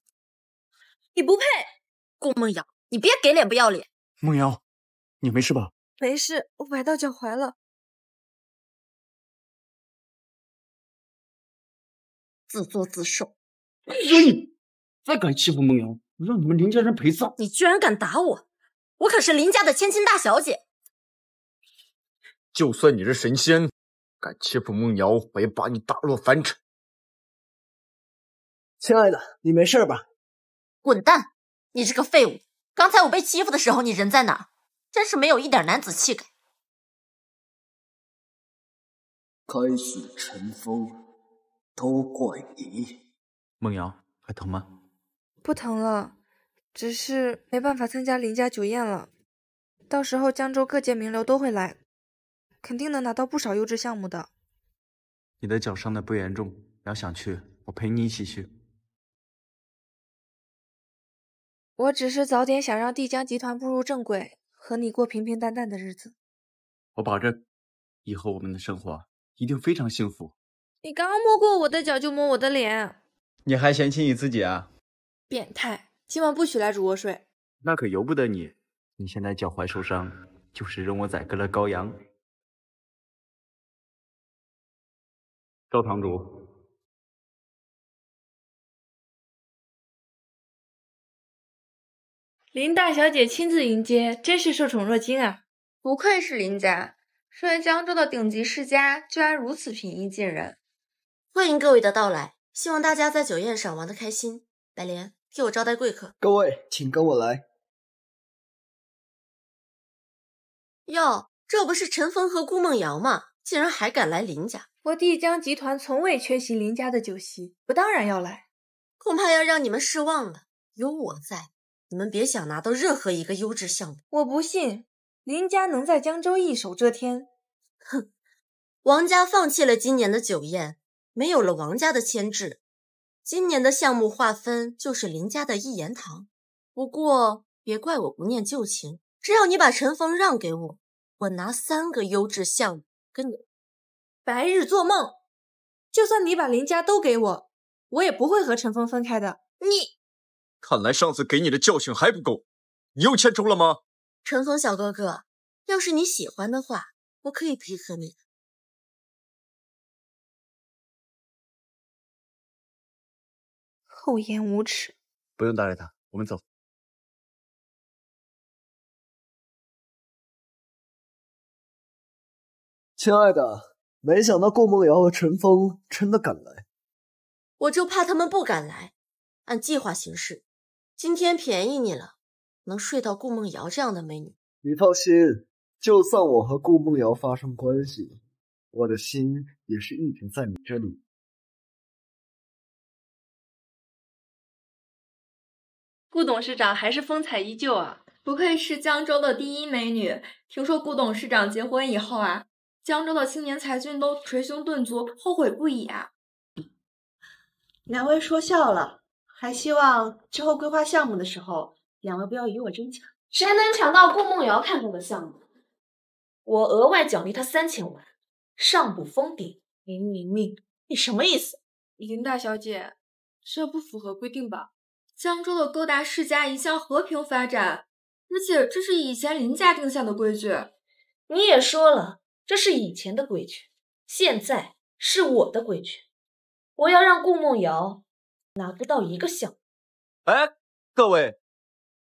你不配，顾梦瑶，你别给脸不要脸。梦瑶，你没事吧？没事，我崴到脚踝了。自作自受。再敢欺负梦瑶，我让你们林家人陪葬。你居然敢打我！我可是林家的千金大小姐。就算你是神仙。敢欺负梦瑶，我也把你打落凡尘。亲爱的，你没事吧？滚蛋！你这个废物！刚才我被欺负的时候，你人在哪？真是没有一点男子气概。该死的陈峰，都怪你！梦瑶，还疼吗？不疼了，只是没办法参加林家酒宴了。到时候江州各界名流都会来，肯定能拿到不少优质项目的。你的脚伤的不严重，要想去，我陪你一起去。我只是早点想让帝江集团步入正轨，和你过平平淡淡的日子。我保证，以后我们的生活一定非常幸福。你刚摸过我的脚就摸我的脸，你还嫌弃你自己啊？变态！今晚不许来主卧睡。那可由不得你。你现在脚踝受伤，就是任我宰割了羔羊。赵堂主，林大小姐亲自迎接，真是受宠若惊啊！不愧是林家，身为江州的顶级世家，居然如此平易近人。欢迎各位的到来，希望大家在酒宴上玩的开心。白莲，替我招待贵客。各位，请跟我来。哟，这不是陈峰和顾梦瑶吗？竟然还敢来林家！我帝江集团从未缺席林家的酒席，我当然要来。恐怕要让你们失望了，有我在，你们别想拿到任何一个优质项目。我不信林家能在江州一手遮天。哼，王家放弃了今年的酒宴，没有了王家的牵制，今年的项目划分就是林家的一言堂。不过别怪我不念旧情。只要你把陈峰让给我，我拿三个优质项目跟你白日做梦。就算你把林家都给我，我也不会和陈峰分开的。你，看来上次给你的教训还不够，你又欠抽了吗？陈峰小哥哥，要是你喜欢的话，我可以配合你。厚颜无耻！不用搭理他，我们走。亲爱的，没想到顾梦瑶和陈峰真的敢来，我就怕他们不敢来。按计划行事，今天便宜你了，能睡到顾梦瑶这样的美女。你放心，就算我和顾梦瑶发生关系，我的心也是一直在你这里。顾董事长还是风采依旧啊，不愧是江州的第一美女。听说顾董事长结婚以后啊。江州的青年才俊都捶胸顿足，后悔不已啊！两位说笑了，还希望之后规划项目的时候，两位不要与我争抢。谁能抢到顾梦瑶看中的项目？我额外奖励他三千万，上不封顶。林明明，你什么意思？林大小姐，这不符合规定吧？江州的勾搭世家一向和平发展，而且这是以前林家定下的规矩。你也说了。这是以前的规矩，现在是我的规矩。我要让顾梦瑶拿不到一个项目。哎，各位，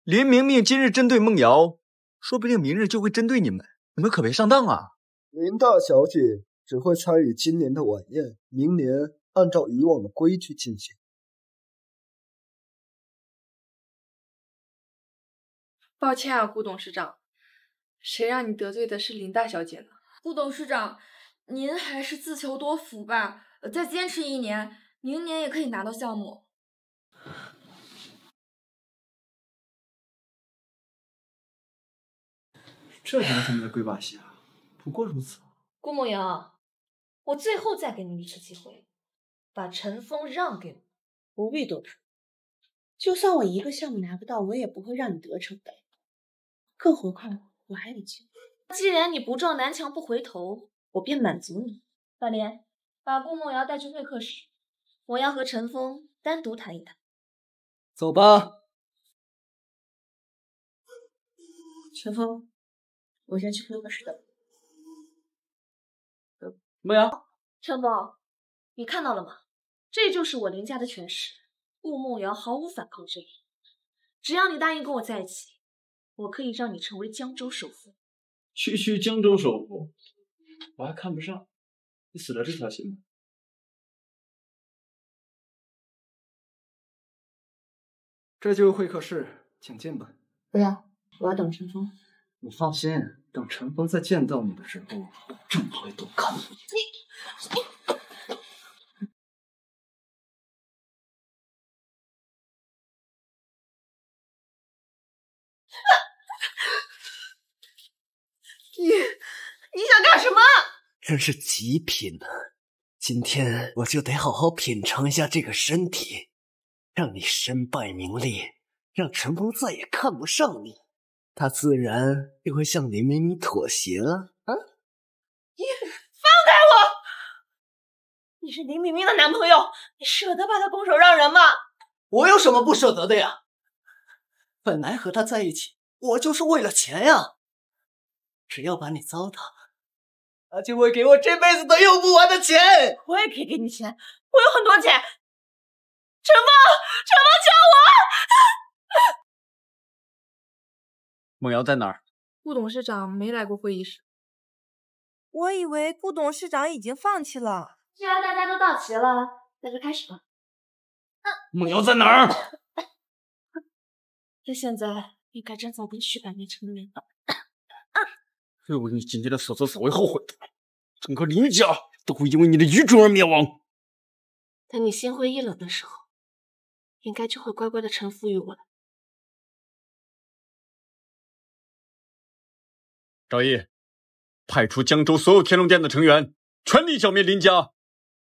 林明明今日针对梦瑶，说不定明日就会针对你们，你们可别上当啊！林大小姐只会参与今年的晚宴，明年按照以往的规矩进行。抱歉啊，顾董事长，谁让你得罪的是林大小姐呢？顾董事长，您还是自求多福吧。再坚持一年，明年也可以拿到项目。这才是他们的鬼把戏啊！不过如此。顾梦瑶，我最后再给你一次机会，把陈峰让给我，不必多说。就算我一个项目拿不到，我也不会让你得逞的。更何况我还有机会。既然你不撞南墙不回头，我便满足你。大莲，把顾梦瑶带去会客室，我要和陈峰单独谈一谈。走吧，陈峰，我先去会客室等。梦瑶，陈峰，你看到了吗？这就是我林家的权势。顾梦瑶毫无反抗之力，只要你答应跟我在一起，我可以让你成为江州首富。区区江州首富，我还看不上，你死了这条心吧。这就是会客室，请进吧。不要，我要等陈峰。你放心，等陈峰再见到你的时候，我正会多看你。你这干什么？真是极品啊！今天我就得好好品尝一下这个身体，让你身败名裂，让陈峰再也看不上你，他自然又会向林明明妥协了。啊！你放开我！你是林明明的男朋友，你舍得把他拱手让人吗？我有什么不舍得的呀？本来和他在一起，我就是为了钱呀。只要把你糟蹋，他就会给我这辈子都用不完的钱。我也可以给你钱，我有很多钱。陈峰，陈峰，救我！孟瑶在哪儿？顾董事长没来过会议室。我以为顾董事长已经放弃了。既然大家都到齐了，那就开始吧。孟瑶在哪儿？他现在应该正在被徐百年成人了。废物，你今天的所作所为后悔的，整个林家都会因为你的愚蠢而灭亡。等你心灰意冷的时候，应该就会乖乖的臣服于我了。赵毅，派出江州所有天龙殿的成员，全力剿灭林家。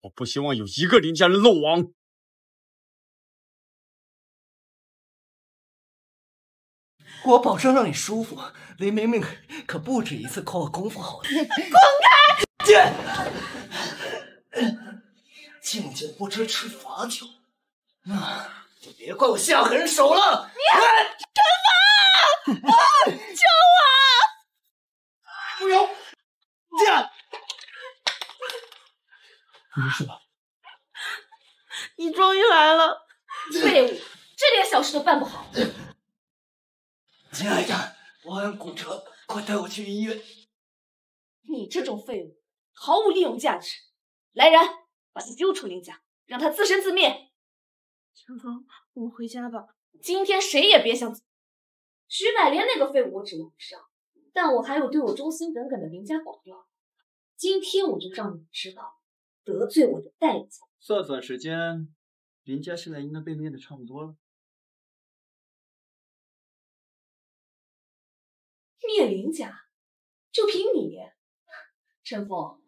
我不希望有一个林家人漏网。我保证让你舒服。林明明可不止一次夸我功夫好。滚开！贱！静静不知吃罚酒，那就别怪我下狠手了。你陈峰，救我！不要！贱！没事吧？你终于来了，废物，这点小事都办不好。亲爱的，我按骨折，快带我去医院。你这种废物，毫无利用价值。来人，把他丢出林家，让他自生自灭。陈峰，我们回家吧。今天谁也别想走。徐百莲那个废物我指望不上，但我还有对我忠心耿耿的林家保镖。今天我就让你们知道得罪我的代价。算算时间，林家现在应该被灭的差不多了。灭林家，就凭你，陈峰，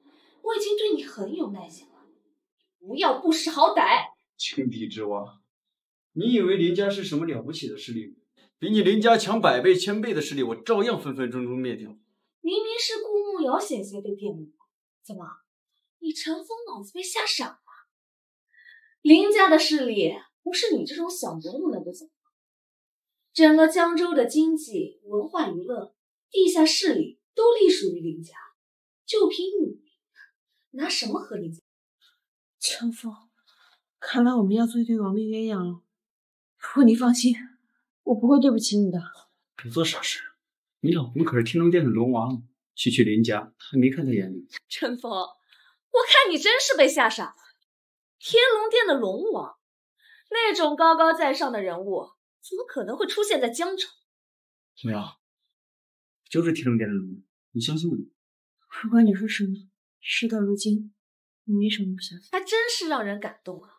我已经对你很有耐心了，不要不识好歹。井底之蛙，你以为林家是什么了不起的势力？比你林家强百倍千倍的势力，我照样分分钟钟灭掉。明明是顾慕瑶险些被玷污，怎么，你陈峰脑子被吓傻了？林家的势力不是你这种小人物能够怎么？整个江州的经济、文化娱乐。地下室里都隶属于林家，就凭你，拿什么和林家？陈峰，看来我们要做一对亡命鸳鸯了。不过你放心，我不会对不起你的。别做傻事，你老公可是天龙殿的龙王，区区林家还没看在眼里。陈峰，我看你真是被吓傻了。天龙殿的龙王，那种高高在上的人物，怎么可能会出现在江城？怎么样？就是天龙殿的龙，你相信我？不管你说什么，事到如今，你没什么不相信。还真是让人感动啊！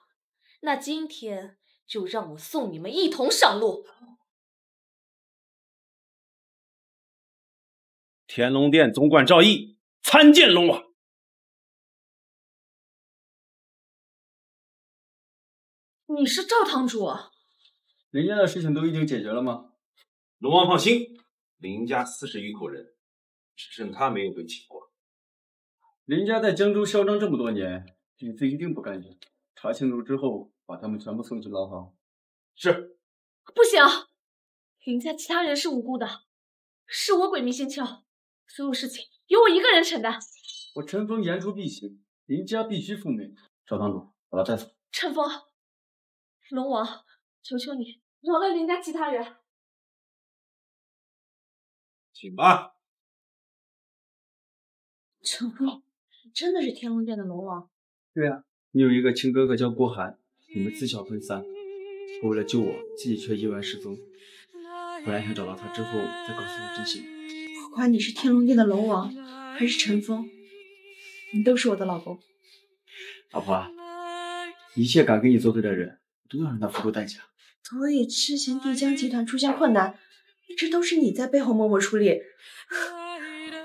那今天就让我送你们一同上路。天龙殿总管赵毅参见龙王。你是赵堂主？人家的事情都已经解决了吗？龙王放心。林家四十余口人，只剩他没有被擒获。林家在江州嚣张这么多年，底子一定不干净。查清楚之后，把他们全部送去牢房。是。不行，林家其他人是无辜的，是我鬼迷心窍，所有事情由我一个人承担。我陈峰言出必行，林家必须覆灭。赵堂主，把他带走。陈峰，龙王，求求你饶了林家其他人。请吧，陈峰，你真的是天龙殿的龙王？对啊，你有一个亲哥哥叫郭寒，你们自小分散，为了救我，自己却意外失踪。本来想找到他之后再告诉你真相。不管你是天龙殿的龙王，还是陈峰，你都是我的老公。老婆，一切敢跟你作对的人，都要让他付出代价。所以之前帝江集团出现困难。一直都是你在背后默默出力，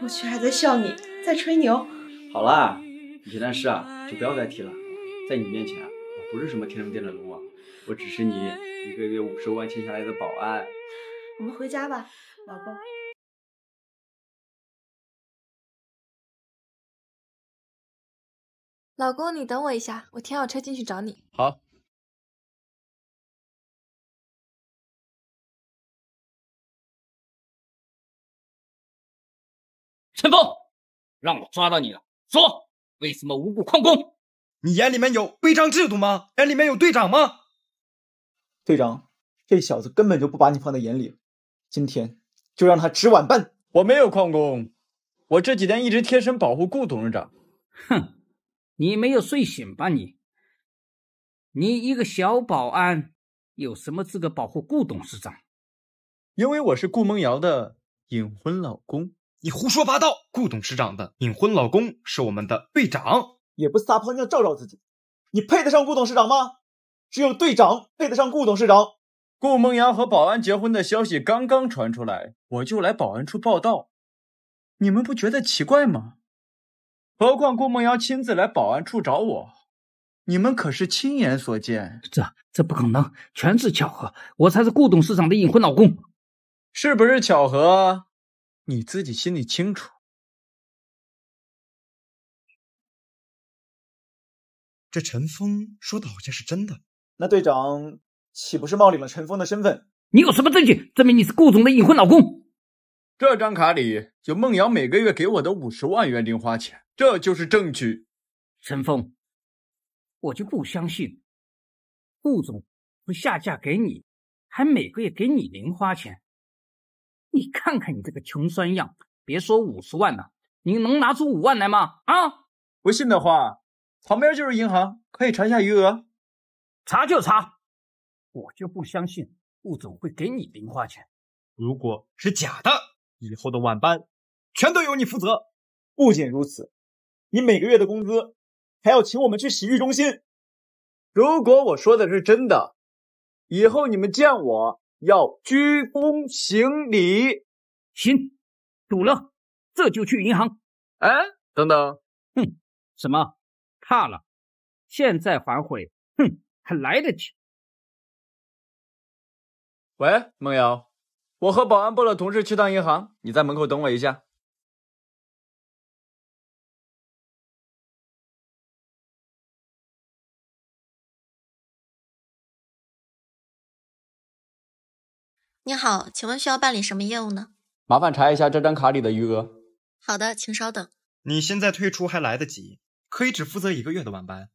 我却还在笑你。在吹牛。好啦，这件事啊，就不要再提了。在你面前，我不是什么天龙殿的龙王，我只是你一个月五十万欠下来的保安。我们回家吧，老公。老公，你等我一下，我停好车进去找你。好。陈峰，让我抓到你了！说，为什么无故旷工？你眼里面有规章制度吗？眼里面有队长吗？队长，这小子根本就不把你放在眼里，今天就让他值晚班。我没有旷工，我这几天一直贴身保护顾董事长。哼，你没有睡醒吧你？你一个小保安，有什么资格保护顾董事长？因为我是顾梦瑶的隐婚老公。你胡说八道！顾董事长的隐婚老公是我们的队长，也不撒泡尿照照自己，你配得上顾董事长吗？只有队长配得上顾董事长。顾梦瑶和保安结婚的消息刚刚传出来，我就来保安处报道，你们不觉得奇怪吗？何况顾梦瑶亲自来保安处找我，你们可是亲眼所见。这这不可能，全是巧合，我才是顾董事长的隐婚老公，是不是巧合？你自己心里清楚。这陈峰说的好像是真的，那队长岂不是冒领了陈峰的身份？你有什么证据证明你是顾总的隐婚老公？这张卡里有孟瑶每个月给我的五十万元零花钱，这就是证据。陈峰，我就不相信顾总会下嫁给你，还每个月给你零花钱。你看看你这个穷酸样，别说五十万了，你能拿出五万来吗？啊！不信的话，旁边就是银行，可以查一下余额。查就查，我就不相信顾总会给你零花钱。如果是假的，以后的晚班全都由你负责。不仅如此，你每个月的工资还要请我们去洗浴中心。如果我说的是真的，以后你们见我。要鞠躬行礼，行，赌了，这就去银行。哎，等等，哼，什么？怕了？现在反悔？哼，还来得及。喂，梦瑶，我和保安部的同事去趟银行，你在门口等我一下。你好，请问需要办理什么业务呢？麻烦查一下这张卡里的余额。好的，请稍等。你现在退出还来得及，可以只负责一个月的晚班。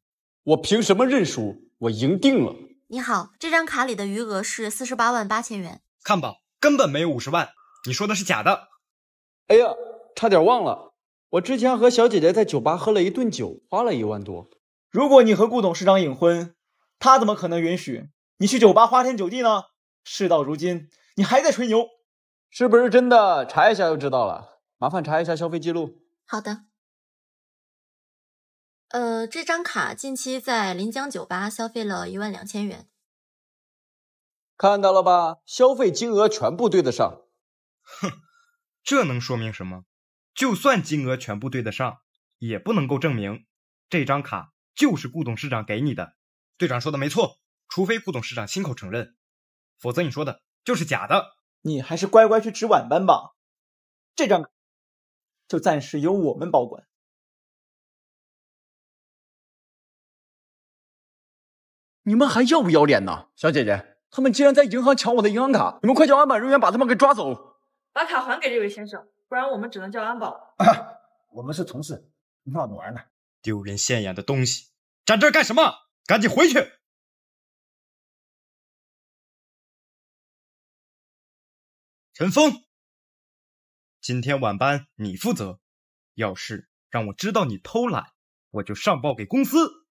我凭什么认输？我赢定了。你好，这张卡里的余额是四十八万八千元。看吧，根本没有五十万，你说的是假的。哎呀，差点忘了，我之前和小姐姐在酒吧喝了一顿酒，花了一万多。如果你和顾董事长隐婚，他怎么可能允许你去酒吧花天酒地呢？事到如今，你还在吹牛，是不是真的？查一下就知道了。麻烦查一下消费记录。好的。呃，这张卡近期在临江酒吧消费了一万两千元。看到了吧？消费金额全部对得上。哼，这能说明什么？就算金额全部对得上，也不能够证明这张卡就是顾董事长给你的。队长说的没错，除非顾董事长亲口承认。否则你说的就是假的，你还是乖乖去值晚班吧。这张就暂时由我们保管。你们还要不要脸呢？小姐姐，他们竟然在银行抢我的银行卡，你们快叫安保人员把他们给抓走。把卡还给这位先生，不然我们只能叫安保。我们是同事，闹着玩呢。丢人现眼的东西，站这干什么？赶紧回去。陈峰，今天晚班你负责。要是让我知道你偷懒，我就上报给公司。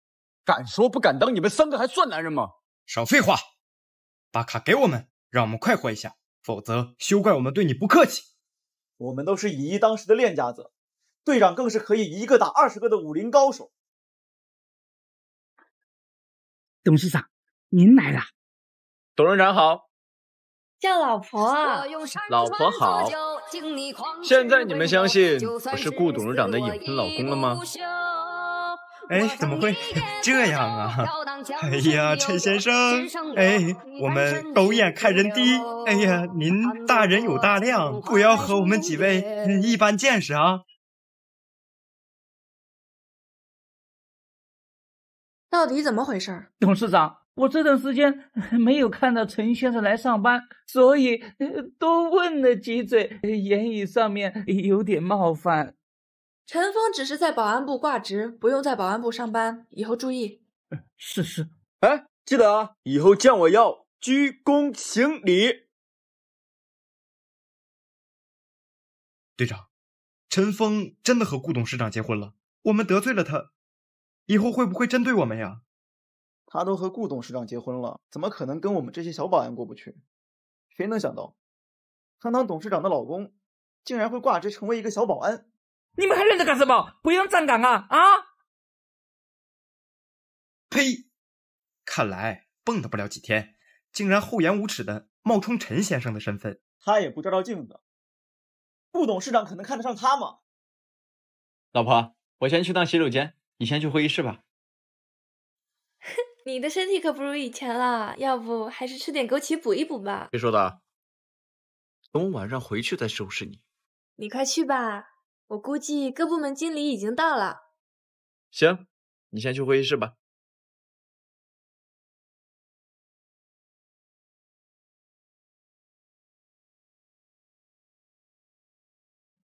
敢说不敢当，你们三个还算男人吗？少废话，把卡给我们，让我们快活一下。否则，休怪我们对你不客气。我们都是以一当十的练家子，队长更是可以一个打二十个的武林高手。董事长，您来了。董事长好。叫老婆，老婆好。现在你们相信我是顾董事长的隐婚老公了吗？哎，怎么会这样啊？哎呀，陈先生，哎，我们狗眼看人低，哎呀，您大人有大量，不要和我们几位一般见识啊！到底怎么回事？董事长，我这段时间 没有看到陈先生来上班，所以多问了几嘴，言语上面有点冒犯。陈峰只是在保安部挂职，不用在保安部上班，以后注意。是是，哎，记得啊，以后见我要鞠躬行礼。队长，陈峰真的和顾董事长结婚了，我们得罪了他，以后会不会针对我们呀？他都和顾董事长结婚了，怎么可能跟我们这些小保安过不去？谁能想到，堂堂董事长的老公，竟然会挂职成为一个小保安？你们还愣着干什么？不要站岗啊！啊！呸！看来蹦跶不了几天，竟然厚颜无耻的冒充陈先生的身份。他也不照照镜子，顾董事长可能看得上他吗？老婆，我先去趟洗手间，你先去会议室吧。你的身体可不如以前了，要不还是吃点枸杞补一补吧。谁说的？等我晚上回去再收拾你。你快去吧。我估计各部门经理已经到了。行，你先去会议室吧。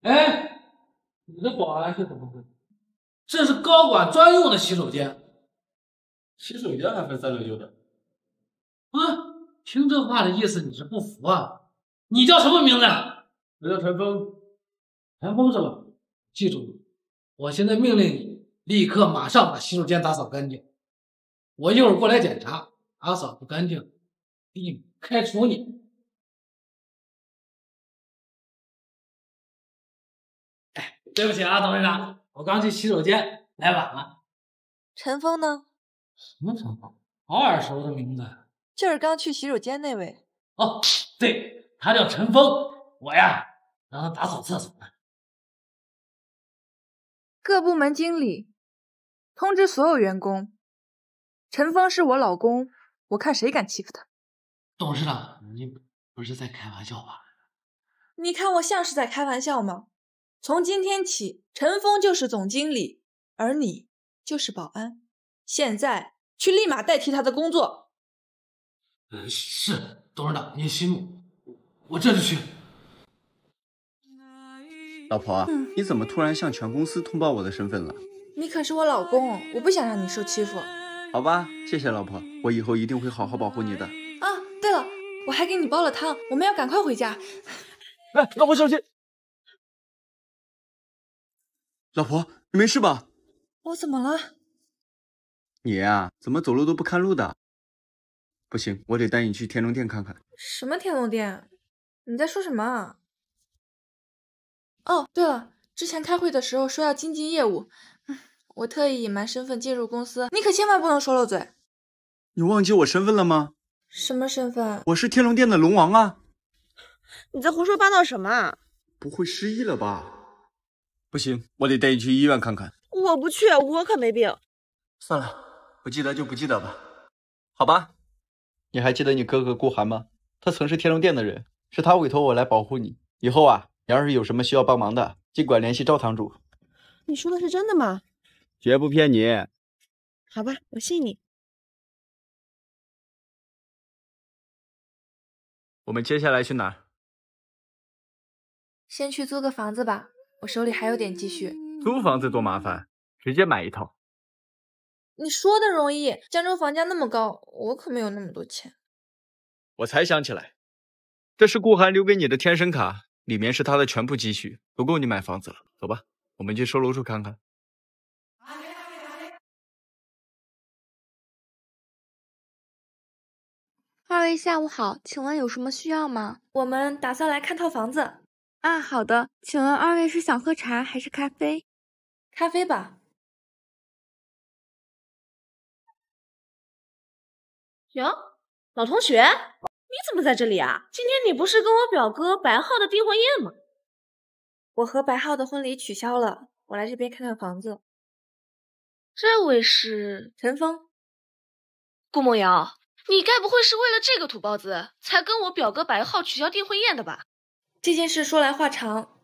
哎，你的保安是怎么回事？这是高管专用的洗手间，洗手间还分三六九等。啊，听这话的意思你是不服啊？你叫什么名字？我叫陈峰。陈峰是吧？记住，我现在命令你立刻马上把洗手间打扫干净。我一会儿过来检查，打扫不干净，立马开除你。哎，对不起啊，董事长，我刚去洗手间来晚了。陈峰呢？什么陈峰？好耳熟的名字。就是刚去洗手间那位。哦，对，他叫陈峰，我呀让他打扫厕所呢。各部门经理通知所有员工，陈峰是我老公，我看谁敢欺负他。董事长，你不是在开玩笑吧？你看我像是在开玩笑吗？从今天起，陈峰就是总经理，而你就是保安。现在去立马代替他的工作。嗯，是董事长，您息怒，我这就去。老婆，你怎么突然向全公司通报我的身份了？你可是我老公，我不想让你受欺负。好吧，谢谢老婆，我以后一定会好好保护你的。啊，对了，我还给你煲了汤，我们要赶快回家。哎，老婆小心！老婆，你没事吧？我怎么了？你呀，怎么走路都不看路的？不行，我得带你去天龙殿看看。什么天龙殿？你在说什么啊？哦，对了，之前开会的时候说要精进业务，我特意隐瞒身份进入公司，你可千万不能说漏嘴。你忘记我身份了吗？什么身份？我是天龙殿的龙王啊！你在胡说八道什么啊？不会失忆了吧？不行，我得带你去医院看看。我不去，我可没病。算了，不记得就不记得吧。好吧，你还记得你哥哥顾寒吗？他曾是天龙殿的人，是他委托我来保护你。以后啊。你要是有什么需要帮忙的，尽管联系赵堂主。你说的是真的吗？绝不骗你。好吧，我信你。我们接下来去哪儿？先去租个房子吧，我手里还有点积蓄。租房子多麻烦，直接买一套。你说的容易，江州房价那么高，我可没有那么多钱。我才想起来，这是顾寒留给你的天生卡。里面是他的全部积蓄，足够你买房子了。走吧，我们去售楼处看看。二位下午好，请问有什么需要吗？我们打算来看套房子。啊，好的，请问二位是想喝茶还是咖啡？咖啡吧。哟，老同学。你怎么在这里啊？今天你不是跟我表哥白浩的订婚宴吗？我和白浩的婚礼取消了，我来这边看看房子。这位是陈峰，顾梦瑶，你该不会是为了这个土包子才跟我表哥白浩取消订婚宴的吧？这件事说来话长，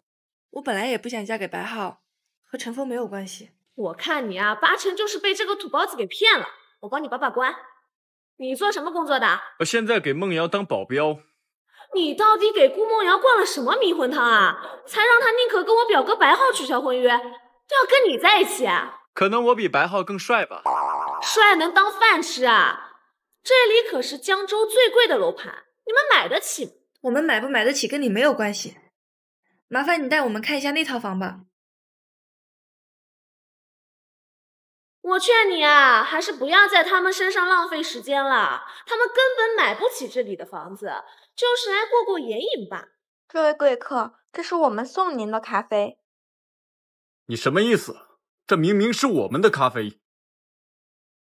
我本来也不想嫁给白浩，和陈峰没有关系。我看你啊，八成就是被这个土包子给骗了。我帮你把把关。你做什么工作的？我现在给梦瑶当保镖。你到底给顾梦瑶灌了什么迷魂汤啊？才让她宁可跟我表哥白浩取消婚约，都要跟你在一起啊？可能我比白浩更帅吧。帅能当饭吃啊？这里可是江州最贵的楼盘，你们买得起吗？我们买不买得起跟你没有关系。麻烦你带我们看一下那套房吧。我劝你啊，还是不要在他们身上浪费时间了。他们根本买不起这里的房子，就是来过过眼瘾吧。这位贵客，这是我们送您的咖啡。你什么意思？这明明是我们的咖啡。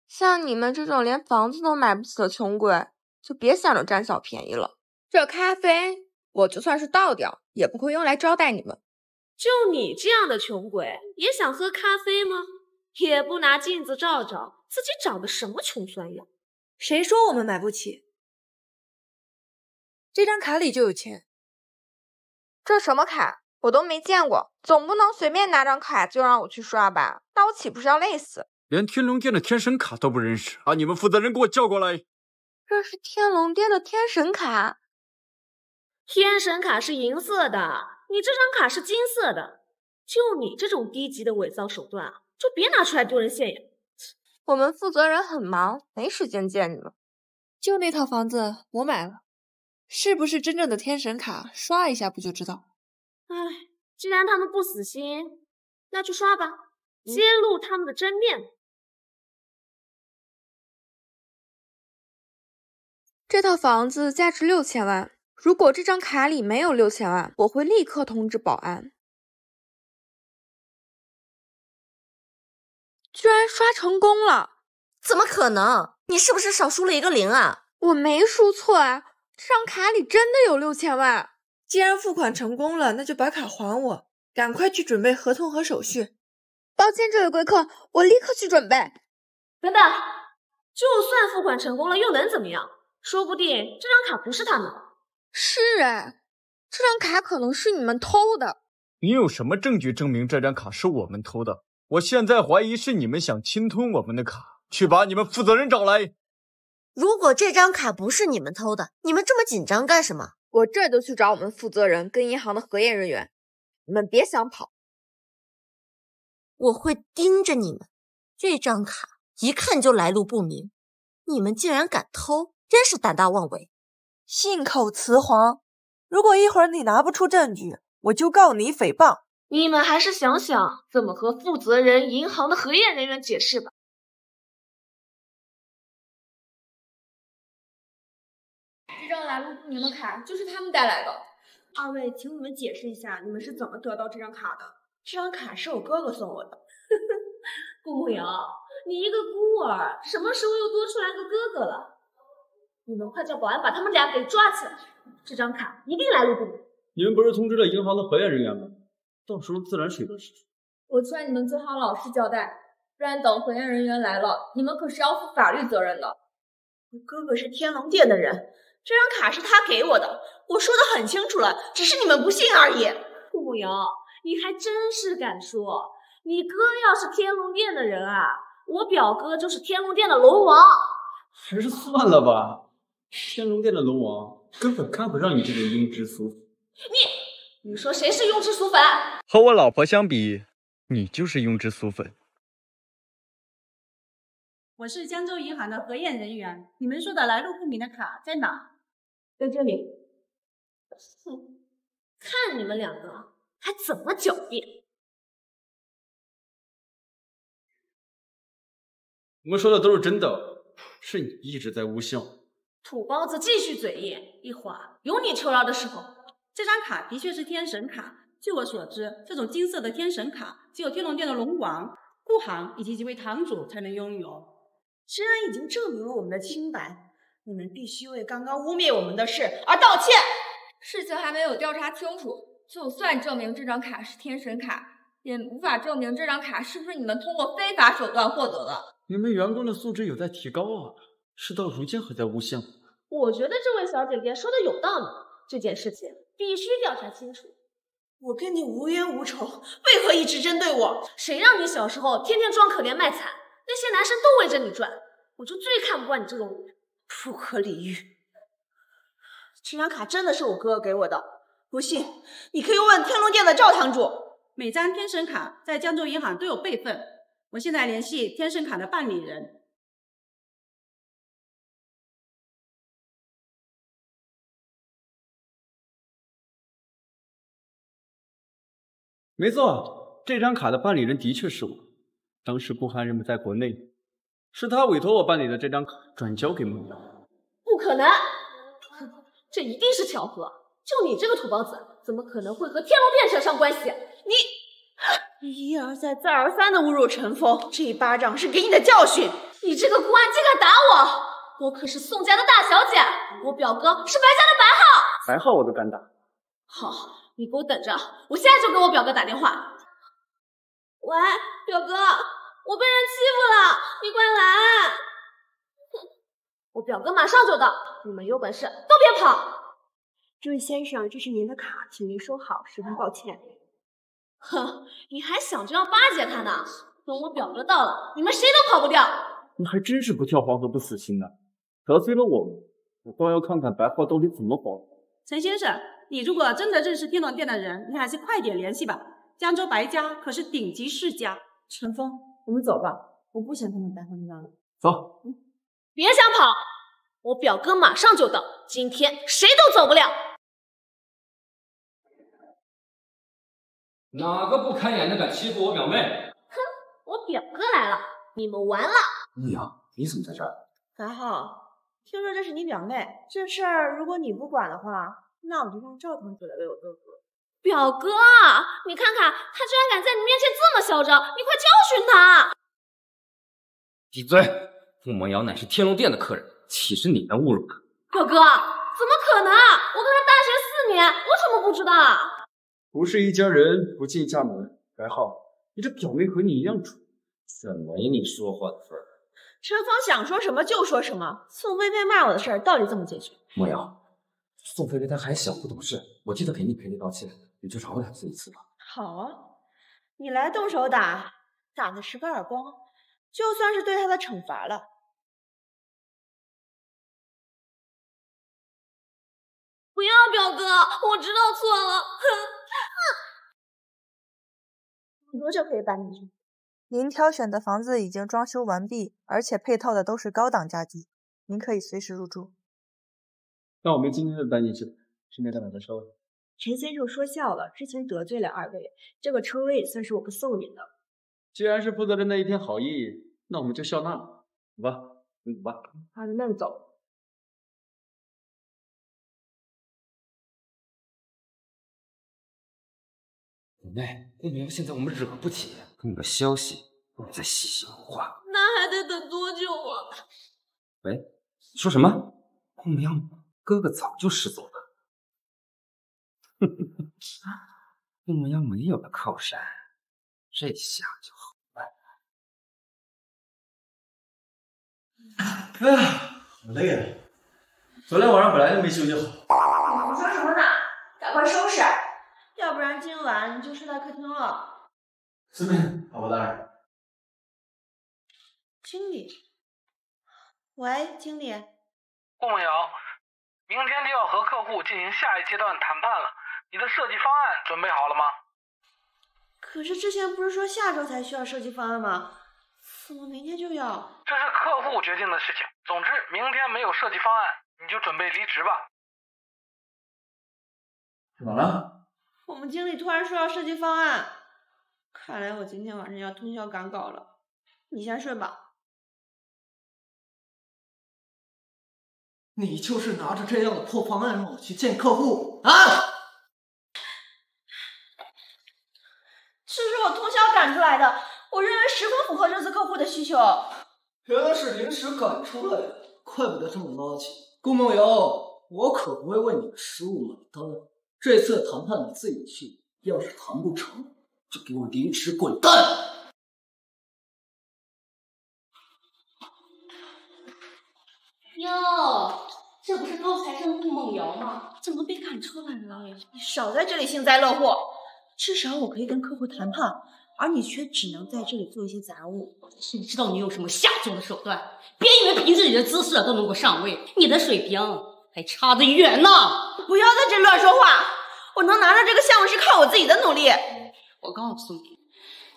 像你们这种连房子都买不起的穷鬼，就别想着占小便宜了。这咖啡，我就算是倒掉，也不会用来招待你们。就你这样的穷鬼，也想喝咖啡吗？也不拿镜子照照自己长得什么穷酸样？谁说我们买不起？这张卡里就有钱。这什么卡？我都没见过，总不能随便拿张卡就让我去刷吧？那我岂不是要累死？连天龙殿的天神卡都不认识，把你们负责人给我叫过来。这是天龙殿的天神卡。天神卡是银色的，你这张卡是金色的。就你这种低级的伪造手段啊！就别拿出来丢人现眼。我们负责人很忙，没时间见你们。就那套房子我买了，是不是真正的天神卡？刷一下不就知道？唉，既然他们不死心，那就刷吧，揭露他们的真面目。这套房子价值六千万，如果这张卡里没有六千万，我会立刻通知保安。居然刷成功了！怎么可能？你是不是少输了一个零啊？我没输错啊，这张卡里真的有六千万。既然付款成功了，那就把卡还我，赶快去准备合同和手续。抱歉，这位贵客，我立刻去准备。等等，就算付款成功了，又能怎么样？说不定这张卡不是他们。是哎，这张卡可能是你们偷的。你有什么证据证明这张卡是我们偷的？我现在怀疑是你们想侵吞我们的卡，去把你们负责人找来。如果这张卡不是你们偷的，你们这么紧张干什么？我这就去找我们负责人跟银行的核验人员，你们别想跑。我会盯着你们。这张卡一看就来路不明，你们竟然敢偷，真是胆大妄为，信口雌黄。如果一会儿你拿不出证据，我就告你诽谤。你们还是想想怎么和负责人、银行的核验人员解释吧。这张来路不明的卡就是他们带来的。二位，请你们解释一下，你们是怎么得到这张卡的？这张卡是我哥哥送我的。顾慕瑶，你一个孤儿，什么时候又多出来个哥哥了？你们快叫保安把他们俩给抓起来！这张卡一定来路不明。你们不是通知了银行的核验人员吗？到时候自然水落石出。我劝你们最好老实交代，不然等核验人员来了，你们可是要负法律责任的。我哥哥是天龙殿的人，这张卡是他给我的，我说的很清楚了，只是你们不信而已。顾慕瑶，你还真是敢说！你哥要是天龙殿的人啊，我表哥就是天龙殿的龙王。还是算了吧，天龙殿的龙王根本看不上你这个庸脂俗粉。你。你说谁是庸脂俗粉？和我老婆相比，你就是庸脂俗粉。我是江州银行的核验人员，你们说的来路不明的卡在哪？在这里。哼，看你们两个还怎么狡辩！我们说的都是真的，是你一直在诬陷。土包子继续嘴硬，一会儿有你求饶的时候。这张卡的确是天神卡。据我所知，这种金色的天神卡只有天龙殿的龙王、顾航以及几位堂主才能拥有。既然已经证明了我们的清白，你们必须为刚刚污蔑我们的事而道歉。事情还没有调查清楚，就算证明这张卡是天神卡，也无法证明这张卡是不是你们通过非法手段获得的。你们员工的素质有待提高啊，事到如今还在诬陷我。我觉得这位小姐姐说的有道理，这件事情必须调查清楚。我跟你无冤无仇，为何一直针对我？谁让你小时候天天装可怜卖惨，那些男生都围着你转，我就最看不惯你这种人，不可理喻。这张卡真的是我哥哥给我的，不信你可以问天龙殿的赵堂主。每张天神卡在江州银行都有备份，我现在联系天神卡的办理人。没错，这张卡的办理人的确是我。当时顾寒人不在国内，是他委托我办理的这张卡，转交给梦瑶。不可能，这一定是巧合。就你这个土包子，怎么可能会和天龙殿扯上关系？你 一而再、再而三的侮辱陈峰，这一巴掌是给你的教训。你这个顾安竟敢打我！我可是宋家的大小姐，我表哥是白家的白浩。白浩我都敢打。好，你给我等着，我现在就给我表哥打电话。喂，表哥，我被人欺负了，你快来！我表哥马上就到，你们有本事都别跑！这位先生，这是您的卡，请您收好，十分抱歉。哼，你还想着要巴结他呢？等我表哥到了，你们谁都跑不掉！你还真是不跳黄河不死心的，得罪了我们，我倒要看看白浩到底怎么保。陈先生，你如果真的认识天龙殿的人，你还是快点联系吧。江州白家可是顶级世家。陈峰，我们走吧，我不想看到白浩那了。走。别想跑，我表哥马上就到，今天谁都走不了。哪个不开眼的敢欺负我表妹？哼，我表哥来了，你们完了。陆阳，你怎么在这儿？白浩，听说这是你表妹，这事儿如果你不管的话，那我就让赵堂主来为我哥哥。表哥，你看看他居然敢在你面前这么嚣张，你快教训他！闭嘴！顾梦瑶乃是天龙殿的客人，岂是你能侮辱的？表哥，怎么可能？我跟他大学四年，我怎么不知道？不是一家人不进一家门。白浩，你这表妹和你一样蠢，怎么没你说话的份儿。陈峰想说什么就说什么，宋菲菲骂我的事儿到底怎么解决？梦瑶，宋菲菲她还小不懂事，我记得给你赔礼道歉，你就饶了她这一次吧。好啊，你来动手打，打的是个耳光，就算是对她的惩罚了。不要，表哥，我知道错了。多久可以搬进去？您挑选的房子已经装修完毕，而且配套的都是高档家具，您可以随时入住。那我们今天就搬进去，顺便再买个车位。陈先生说笑了，之前得罪了二位，这个车位算是我们送您的。既然是负责人的一片好意，那我们就笑纳。走吧，你走吧。好的，那你走。表妹，顾明现在我们惹不起，给你个消息，不能再细心话。那还得等多久啊？喂，说什么？顾明阳，哥哥早就失踪了。哼哼哼，顾明阳没有了靠山，这下就好办了。哎呀，好累啊！昨天晚上本来就没休息好。你说什么呢？赶快收拾，要不然今晚你就睡在客厅了。遵命，老婆大人。经理，喂，经理。顾梦瑶，明天就要和客户进行下一阶段谈判了，你的设计方案准备好了吗？可是之前不是说下周才需要设计方案吗？怎么明天就要？这是客户决定的事情。总之，明天没有设计方案，你就准备离职吧。怎么了？我们经理突然说要设计方案，看来我今天晚上要通宵赶稿了。你先睡吧。你就是拿着这样的破方案让我去见客户啊？这是我通宵赶出来的，我认为十分符合这次客户的需求。原来是临时赶出来的，怪不得这么垃圾。顾梦瑶，我可不会为你的失误买单。这次谈判你自己去，要是谈不成，就给我离职滚蛋！哟，这不是高材生顾梦瑶吗？怎么被赶出来了？你少在这里幸灾乐祸，至少我可以跟客户谈判，而你却只能在这里做一些杂物。谁知道你有什么下作的手段？别以为凭自己的姿色都能够上位，你的水平还差得远呢！不要在这乱说话，我能拿到这个项目是靠我自己的努力。我告诉你，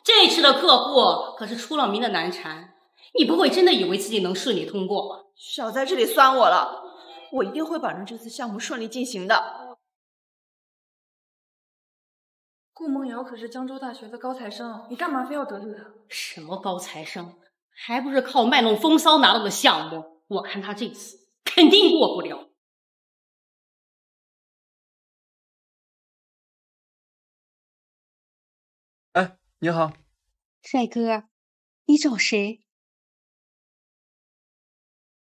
这次的客户可是出了名的难缠，你不会真的以为自己能顺利通过吧？少在这里酸我了，我一定会保证这次项目顺利进行的。顾梦瑶可是江州大学的高材生，你干嘛非要得罪她？什么高材生，还不是靠卖弄风骚拿到的项目？我看她这次肯定过不了。哎，你好，帅哥，你找谁？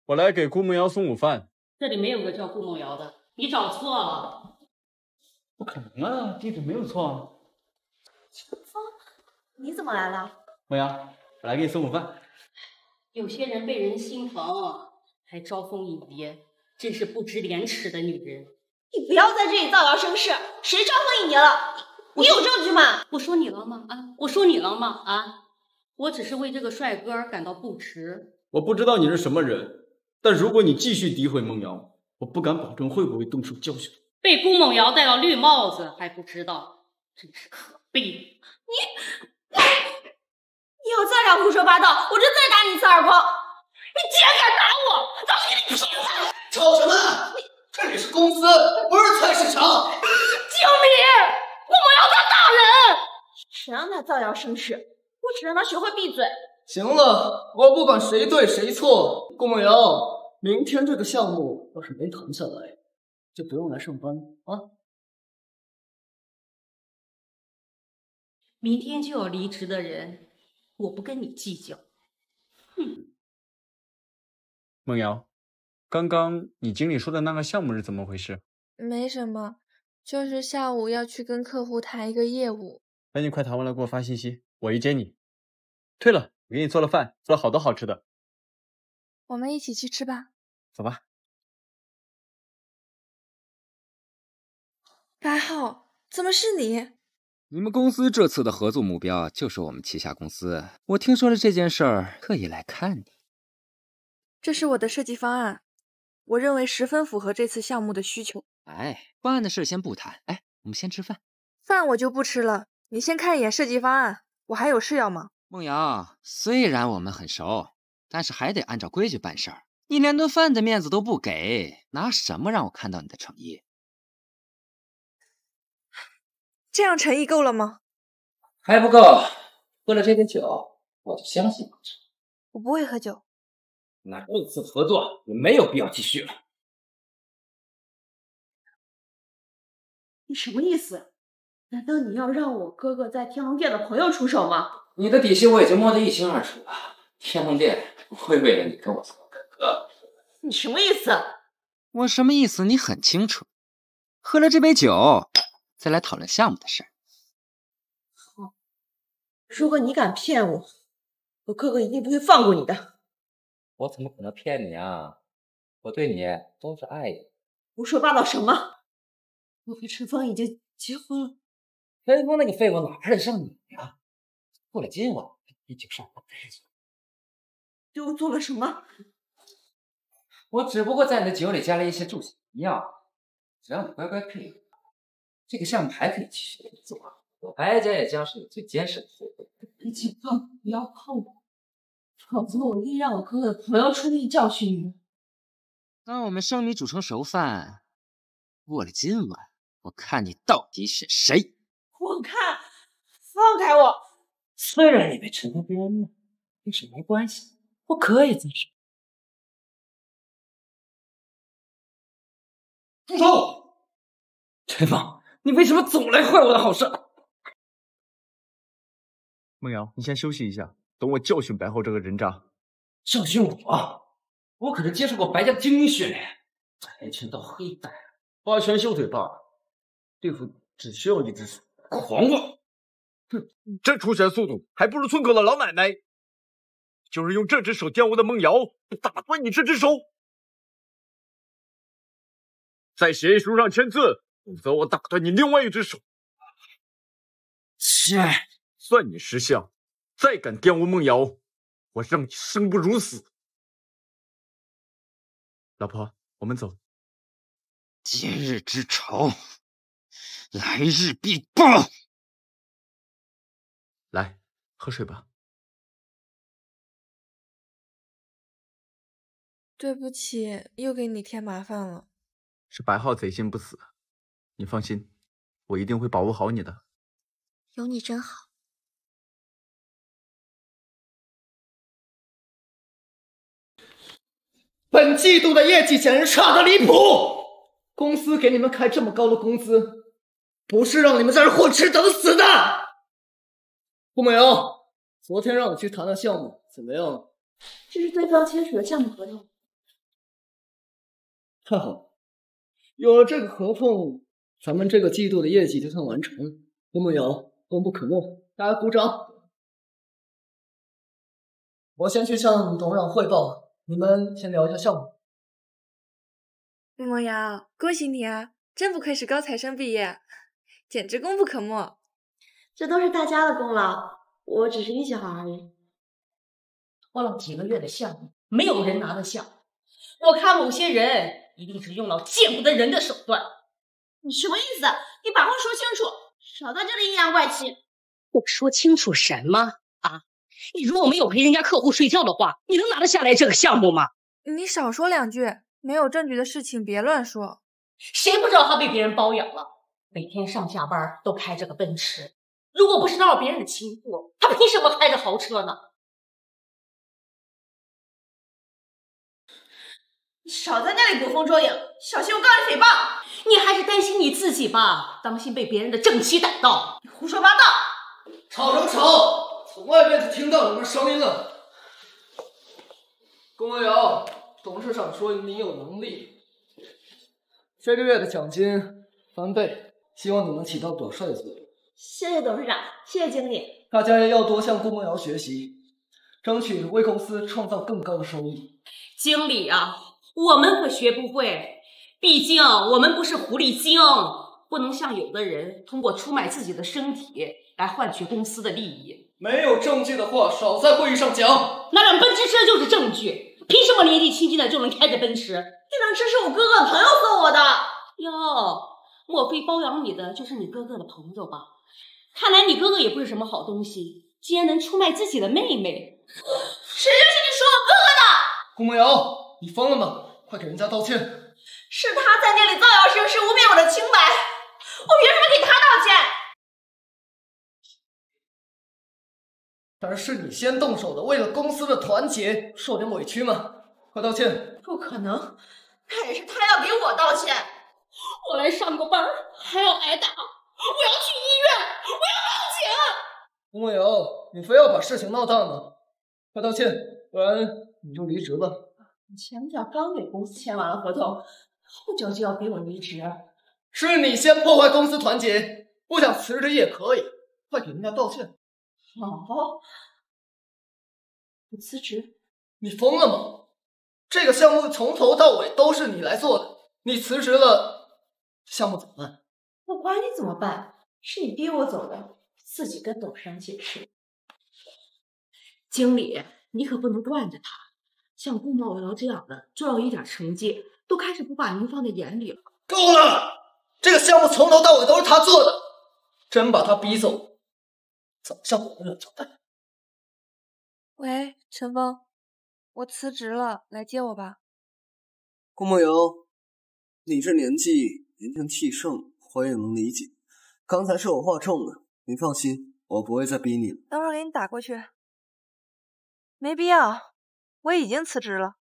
我来给顾梦瑶送午饭。这里没有个叫顾梦瑶的，你找错了。不可能啊，地址没有错啊。你怎么来了？梦瑶，我来给你送午饭。有些人被人心疼，还招蜂引蝶，真是不知廉耻的女人。你不要在这里造谣生事，谁招蜂引蝶了？你有证据吗？我说你了吗？啊，我说你了吗？啊，我只是为这个帅哥感到不值。我不知道你是什么人，但如果你继续诋毁孟瑶，我不敢保证会不会动手教训。被顾梦瑶戴了绿帽子还不知道，真是可悲。你，你要再敢胡说八道，我就再打你一次耳光。你竟然敢打我，老子给你劈了！吵什么？这里是公司，不是菜市场。经理！顾梦瑶在打人！谁让他造谣生事？我只让他学会闭嘴。行了，我不管谁对谁错。顾梦瑶，明天这个项目要是没谈下来，就不用来上班啊。明天就要离职的人，我不跟你计较。哼，梦瑶，刚刚你经理说的那个项目是怎么回事？没什么，就是下午要去跟客户谈一个业务。那你快谈完了给我发信息，我一接你。退了，我给你做了饭，做了好多好吃的，我们一起去吃吧。走吧。白浩，怎么是你？你们公司这次的合作目标就是我们旗下公司。我听说了这件事儿，特意来看你。这是我的设计方案，我认为十分符合这次项目的需求。哎，方案的事先不谈，哎，我们先吃饭。饭我就不吃了，你先看一眼设计方案，我还有事要忙。梦瑶，虽然我们很熟，但是还得按照规矩办事儿。你连顿饭的面子都不给，拿什么让我看到你的诚意？这样诚意够了吗？还不够。喝了这杯酒，我就相信你。我不会喝酒。那这次合作也没有必要继续了。你什么意思？难道你要让我哥哥在天龙殿的朋友出手吗？你的底细我已经摸得一清二楚了。天龙殿不会为了你跟我做哥哥。你什么意思？我什么意思？你很清楚。喝了这杯酒，再来讨论项目的事儿。好，如果你敢骗我，我哥哥一定不会放过你的。我怎么可能骗你啊？我对你都是爱意。胡说八道什么？我和陈峰已经结婚了。陈峰那个废物哪配得上你呀？过了今晚你就上我的日子。对我做了什么？我只不过在你的酒里加了一些助兴药，只要你乖乖配合，这个项目还可以继续做。我白家也将是你最坚实的后盾。你千万不要碰我，否则我一定让我哥哥的朋友出面教训你。当我们生米煮成熟饭，过了今晚，我看你到底是谁。我看，放开我！虽然你被陈峰冤枉，但是没关系，我可以自首。住手！陈峰，你为什么总来坏我的好事？梦瑶，你先休息一下，等我教训白浩这个人渣。教训我？我可是接受过白家精英训练，跆拳道黑带，八拳绣腿罢了。对付只需要一只手。狂妄！哼，这出拳速度还不如村口的老奶奶。就是用这只手玷污的梦瑶，打断你这只手。在协议书上签字，否则我打断你另外一只手。切，算你识相！再敢玷污梦瑶，我让你生不如死。老婆，我们走。今日之仇，来日必报。来，喝水吧。对不起，又给你添麻烦了。是白浩贼心不死，你放心，我一定会保护好你的。有你真好。本季度的业绩简直差得离谱，公司给你们开这么高的工资，不是让你们在这混吃等死的。顾梦瑶，昨天让你去谈的项目怎么样了？这是对方签署的项目合同。太好了，有了这个合同，咱们这个季度的业绩就算完成。顾梦瑶，功不可没，大家鼓掌。我先去向董事长汇报。你们先聊一下项目。顾梦瑶，恭喜你啊！真不愧是高材生毕业，简直功不可没。这都是大家的功劳，我只是运气好而已。花了几个月的项目，没有人拿得下。我看某些人一定是用了见不得人的手段。你什么意思？你把话说清楚，少在这里阴阳怪气。我说清楚什么啊？你如果没有陪人家客户睡觉的话，你能拿得下来这个项目吗？你少说两句，没有证据的事情别乱说。谁不知道他被别人包养了？每天上下班都开着个奔驰，如果不是闹别人的情妇，他凭什么开着豪车呢？你少在那里捕风捉影，小心我告你诽谤！你还是担心你自己吧，当心被别人的正妻逮到。你胡说八道！吵什么吵？从外面就听到你们声音了。龚文瑶，董事长说你有能力，这个月的奖金翻倍，希望你能起到表率的作用。谢谢董事长，谢谢经理。大家也要多向顾梦瑶学习，争取为公司创造更高的收益。经理啊，我们可学不会，毕竟我们不是狐狸精，不能像有的人通过出卖自己的身体来换取公司的利益。没有证据的话，少在会议上讲。那辆奔驰车就是证据，凭什么年纪轻轻的就能开着奔驰？这辆车是我哥哥的朋友送我的。哟，莫非包养你的就是你哥哥的朋友吧？看来你哥哥也不是什么好东西，竟然能出卖自己的妹妹。谁让你说我哥哥的？顾梦瑶，你疯了吗？快给人家道歉！是他在那里造谣生事，污蔑我的清白，我凭什么给他道歉？但是是你先动手的，为了公司的团结，受点委屈吗？快道歉！不可能，那也是他要给我道歉。我来上个班还要挨打，我要去医院，我要报警！顾梦瑶，你非要把事情闹大吗？快道歉，不然你就离职吧。你前脚刚给公司签完了合同，后脚就要逼我离职，是你先破坏公司团结，不想辞职也可以，快给人家道歉。好，我辞职。你疯了吗？这个项目从头到尾都是你来做的，你辞职了，项目怎么办？我管你怎么办，是你逼我走的，自己跟董事长解释。经理，你可不能惯着他，像顾茂瑶这样的，做到一点成绩，都开始不把您放在眼里了。够了！这个项目从头到尾都是他做的，真把他逼走，怎么向董事长交代？喂，陈峰，我辞职了，来接我吧。顾梦游，你这年纪年轻气盛，我也能理解。刚才是我话重了，您放心，我不会再逼你了。等会儿给你打过去。没必要，我已经辞职了。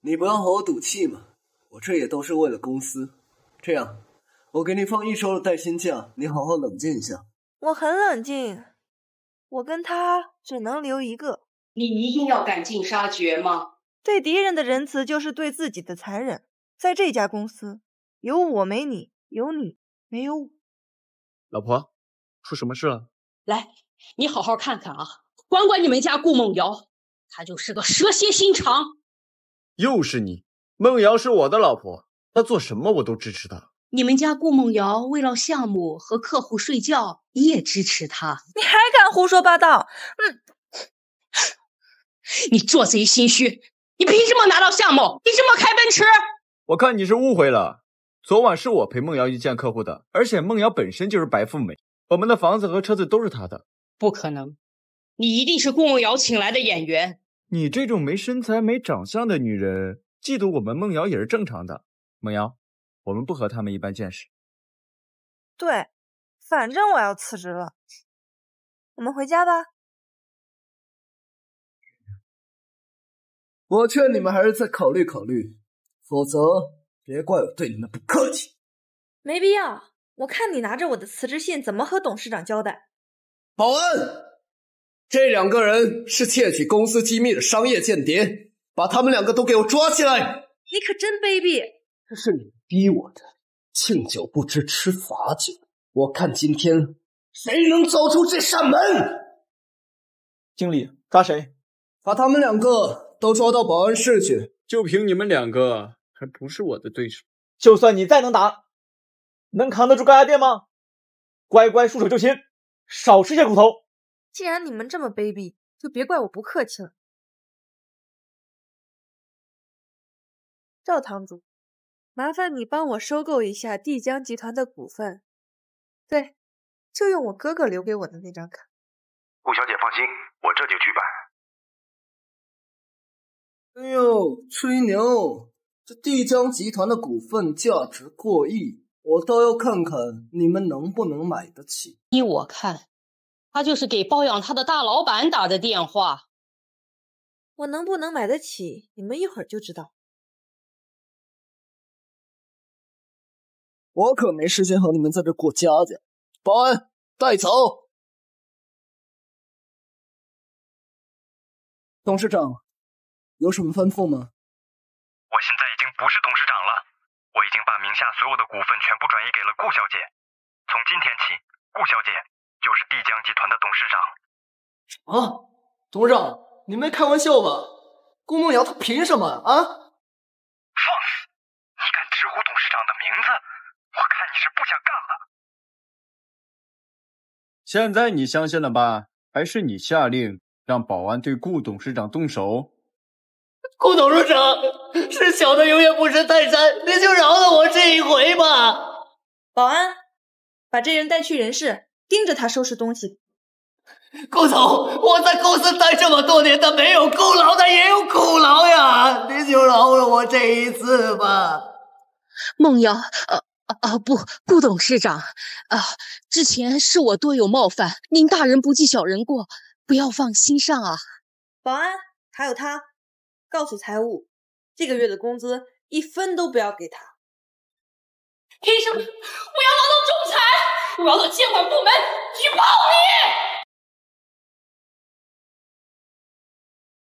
你不要和我赌气嘛，我这也都是为了公司。这样，我给你放一周的带薪假，你好好冷静一下。我很冷静，我跟他只能留一个。你一定要赶尽杀绝吗？对敌人的仁慈就是对自己的残忍。在这家公司，有我没你，有你没有我。老婆，出什么事了？来，你好好看看啊，管管你们家顾梦瑶，她就是个蛇蝎心肠。又是你，梦瑶是我的老婆，她做什么我都支持她。你们家顾梦瑶为了项目和客户睡觉，你也支持她？你还敢胡说八道？嗯，你做贼心虚！你凭什么拿到项目？凭什么开奔驰？我看你是误会了，昨晚是我陪梦瑶去见客户的，而且梦瑶本身就是白富美，我们的房子和车子都是她的。不可能，你一定是顾梦瑶请来的演员。你这种没身材、没长相的女人，嫉妒我们梦瑶也是正常的。梦瑶，我们不和他们一般见识。对，反正我要辞职了，我们回家吧。我劝你们还是再考虑考虑，否则别怪我对你们不客气。没必要，我看你拿着我的辞职信怎么和董事长交代。保安，这两个人是窃取公司机密的商业间谍，把他们两个都给我抓起来！你可真卑鄙！这是你们逼我的，敬酒不吃吃罚酒。我看今天谁能走出这扇门。经理，抓谁？把他们两个都抓到保安室去。就凭你们两个，还不是我的对手。就算你再能打，能扛得住高压电吗？乖乖束手就擒，少吃些苦头。既然你们这么卑鄙，就别怪我不客气了。赵堂主，麻烦你帮我收购一下帝江集团的股份。对，就用我哥哥留给我的那张卡。顾小姐放心，我这就去办。哎呦，吹牛！这帝江集团的股份价值过亿，我倒要看看你们能不能买得起。依我看，他就是给包养他的大老板打的电话。我能不能买得起，你们一会儿就知道。我可没时间和你们在这过家家。保安，带走。董事长。有什么吩咐吗？我现在已经不是董事长了，我已经把名下所有的股份全部转移给了顾小姐。从今天起，顾小姐就是帝江集团的董事长。啊，董事长，你没开玩笑吧？顾梦瑶她凭什么啊？放肆！你敢直呼董事长的名字，我看你是不想干了。现在你相信了吧？还是你下令让保安对顾董事长动手？顾董事长是小的永远不识泰山，您就饶了我这一回吧。保安，把这人带去人事，盯着他收拾东西。顾总，我在公司待这么多年，他没有功劳，他也有苦劳呀。您就饶了我这一次吧。梦瑶，呃啊不，顾董事长，啊，之前是我多有冒犯，您大人不计小人过，不要放心上啊。保安，还有他。告诉财务，这个月的工资一分都不要给他。凭什么？我要劳动仲裁，我要到监管部门举报你。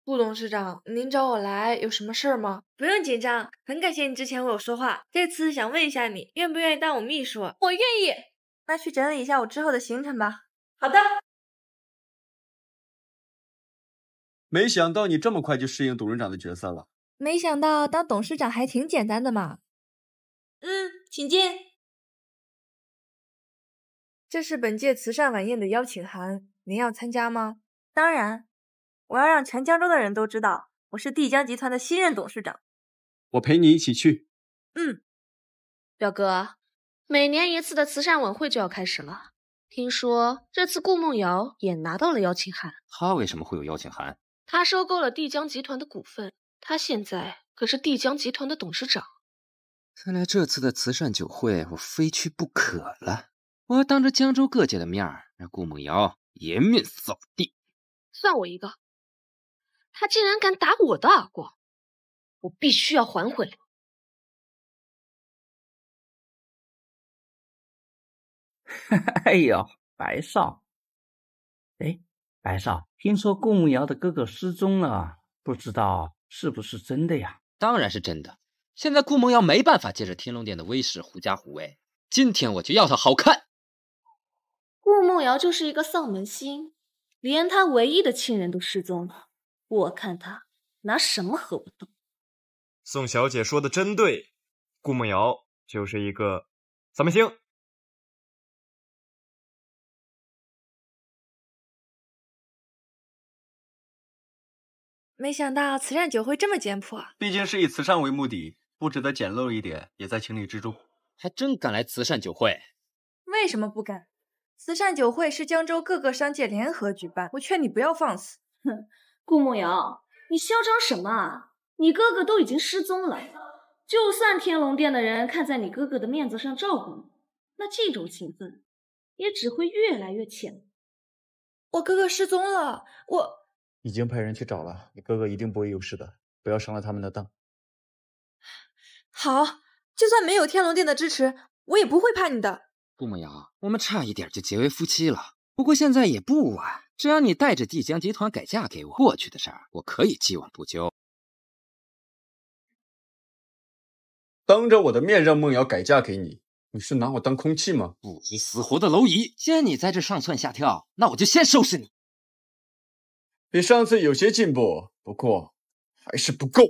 顾董事长，您找我来有什么事儿吗？不用紧张，很感谢你之前为我说话，这次想问一下你，愿不愿意当我秘书？我愿意。那去整理一下我之后的行程吧。好的。没想到你这么快就适应董事长的角色了。没想到当董事长还挺简单的嘛。嗯，请进。这是本届慈善晚宴的邀请函，您要参加吗？当然，我要让全江州的人都知道我是帝江集团的新任董事长。我陪你一起去。嗯，表哥，每年一次的慈善晚会就要开始了，听说这次顾梦瑶也拿到了邀请函。他为什么会有邀请函？他收购了帝江集团的股份，他现在可是帝江集团的董事长。看来这次的慈善酒会我非去不可了。我要当着江州各界的面让顾梦瑶颜面扫地。算我一个！他竟然敢打我的耳光，我必须要还回来。哎呦，白少，哎。白少，听说顾梦瑶的哥哥失踪了，不知道是不是真的呀？当然是真的。现在顾梦瑶没办法借着天龙殿的威势狐假虎威，今天我就要她好看。顾梦瑶就是一个丧门星，连她唯一的亲人都失踪了，我看她拿什么和我斗？宋小姐说的真对，顾梦瑶就是一个丧门星。没想到慈善酒会这么简朴啊！毕竟是以慈善为目的，布置的简陋一点也在情理之中。还真敢来慈善酒会？为什么不敢？慈善酒会是江州各个商界联合举办，我劝你不要放肆。哼，顾梦瑶，你嚣张什么啊？你哥哥都已经失踪了，就算天龙殿的人看在你哥哥的面子上照顾你，那这种情分也只会越来越浅。我哥哥失踪了，我。已经派人去找了，你哥哥一定不会有事的，不要上了他们的当。好，就算没有天龙殿的支持，我也不会怕你的。顾梦瑶，我们差一点就结为夫妻了，不过现在也不晚，只要你带着帝江集团改嫁给我，过去的事儿我可以既往不咎。当着我的面让梦瑶改嫁给你，你是拿我当空气吗？不知死活的蝼蚁，既然你在这上蹿下跳，那我就先收拾你。比上次有些进步，不过还是不够。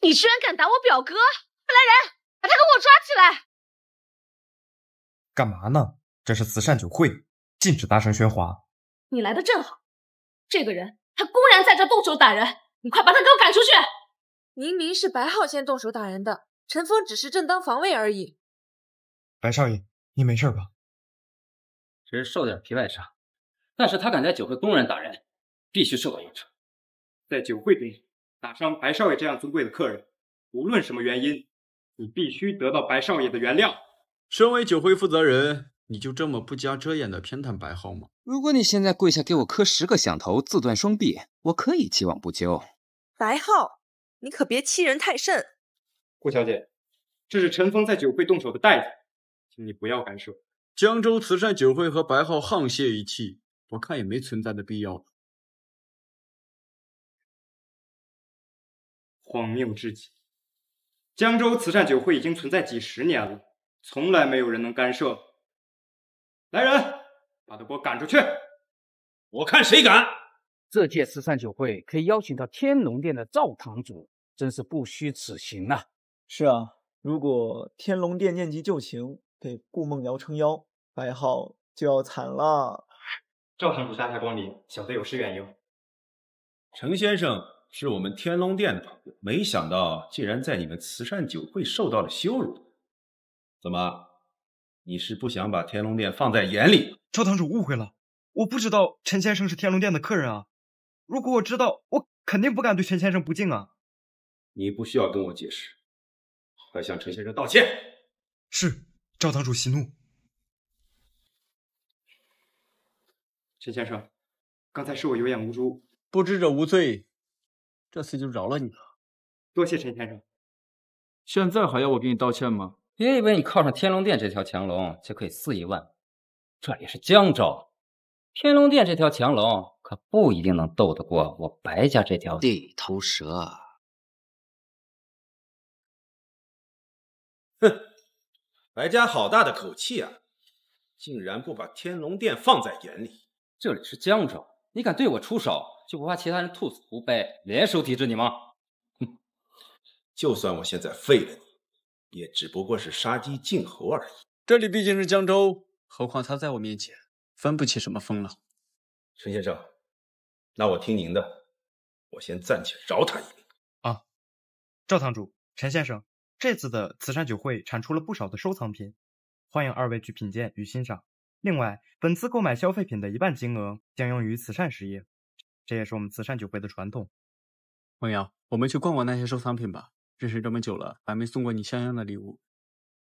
你居然敢打我表哥！快来人，把他给我抓起来！干嘛呢？这是慈善酒会，禁止大声喧哗。你来的正好，这个人他公然在这动手打人，你快把他给我赶出去！明明是白浩先动手打人的，陈峰只是正当防卫而已。白少爷，你没事吧？只是受点皮外伤，但是他敢在酒会公然打人。必须受到严惩，在酒会里打伤白少爷这样尊贵的客人，无论什么原因，你必须得到白少爷的原谅。身为酒会负责人，你就这么不加遮掩的偏袒白浩吗？如果你现在跪下给我磕十个响头，自断双臂，我可以既往不咎。白浩，你可别欺人太甚。顾小姐，这是陈峰在酒会动手的代价，请你不要干涉。江州慈善酒会和白浩沆瀣一气，我看也没存在的必要。荒谬至极！江州慈善酒会已经存在几十年了，从来没有人能干涉。来人，把他给我赶出去！我看谁敢！这届慈善酒会可以邀请到天龙殿的赵堂主，真是不虚此行啊！是啊，如果天龙殿念及旧情，给顾梦瑶撑腰，白浩就要惨了。赵堂主大驾光临，小的有失远迎。程先生。是我们天龙殿的朋友，没想到竟然在你们慈善酒会受到了羞辱。怎么，你是不想把天龙殿放在眼里？赵堂主误会了，我不知道陈先生是天龙殿的客人啊。如果我知道，我肯定不敢对陈先生不敬啊。你不需要跟我解释，快向陈先生道歉。是，赵堂主息怒。陈先生，刚才是我有眼无珠，不知者无罪。这次就饶了你了，多谢陈先生。现在还要我给你道歉吗？别以为你靠上天龙殿这条强龙就可以肆意妄为，这里是江州，天龙殿这条强龙可不一定能斗得过我白家这条地头蛇。哼，白家好大的口气啊，竟然不把天龙殿放在眼里。这里是江州，你敢对我出手？就不怕其他人兔死狐悲，联手抵制你吗？哼！就算我现在废了你，也只不过是杀鸡儆猴而已。这里毕竟是江州，何况他在我面前分不起什么风浪。陈先生，那我听您的，我先暂且饶他一命。啊，赵堂主，陈先生，这次的慈善酒会产出了不少的收藏品，欢迎二位去品鉴与欣赏。另外，本次购买消费品的一半金额将用于慈善事业。这也是我们慈善酒会的传统。梦瑶，我们去逛逛那些收藏品吧。认识这么久了，还没送过你像样的礼物。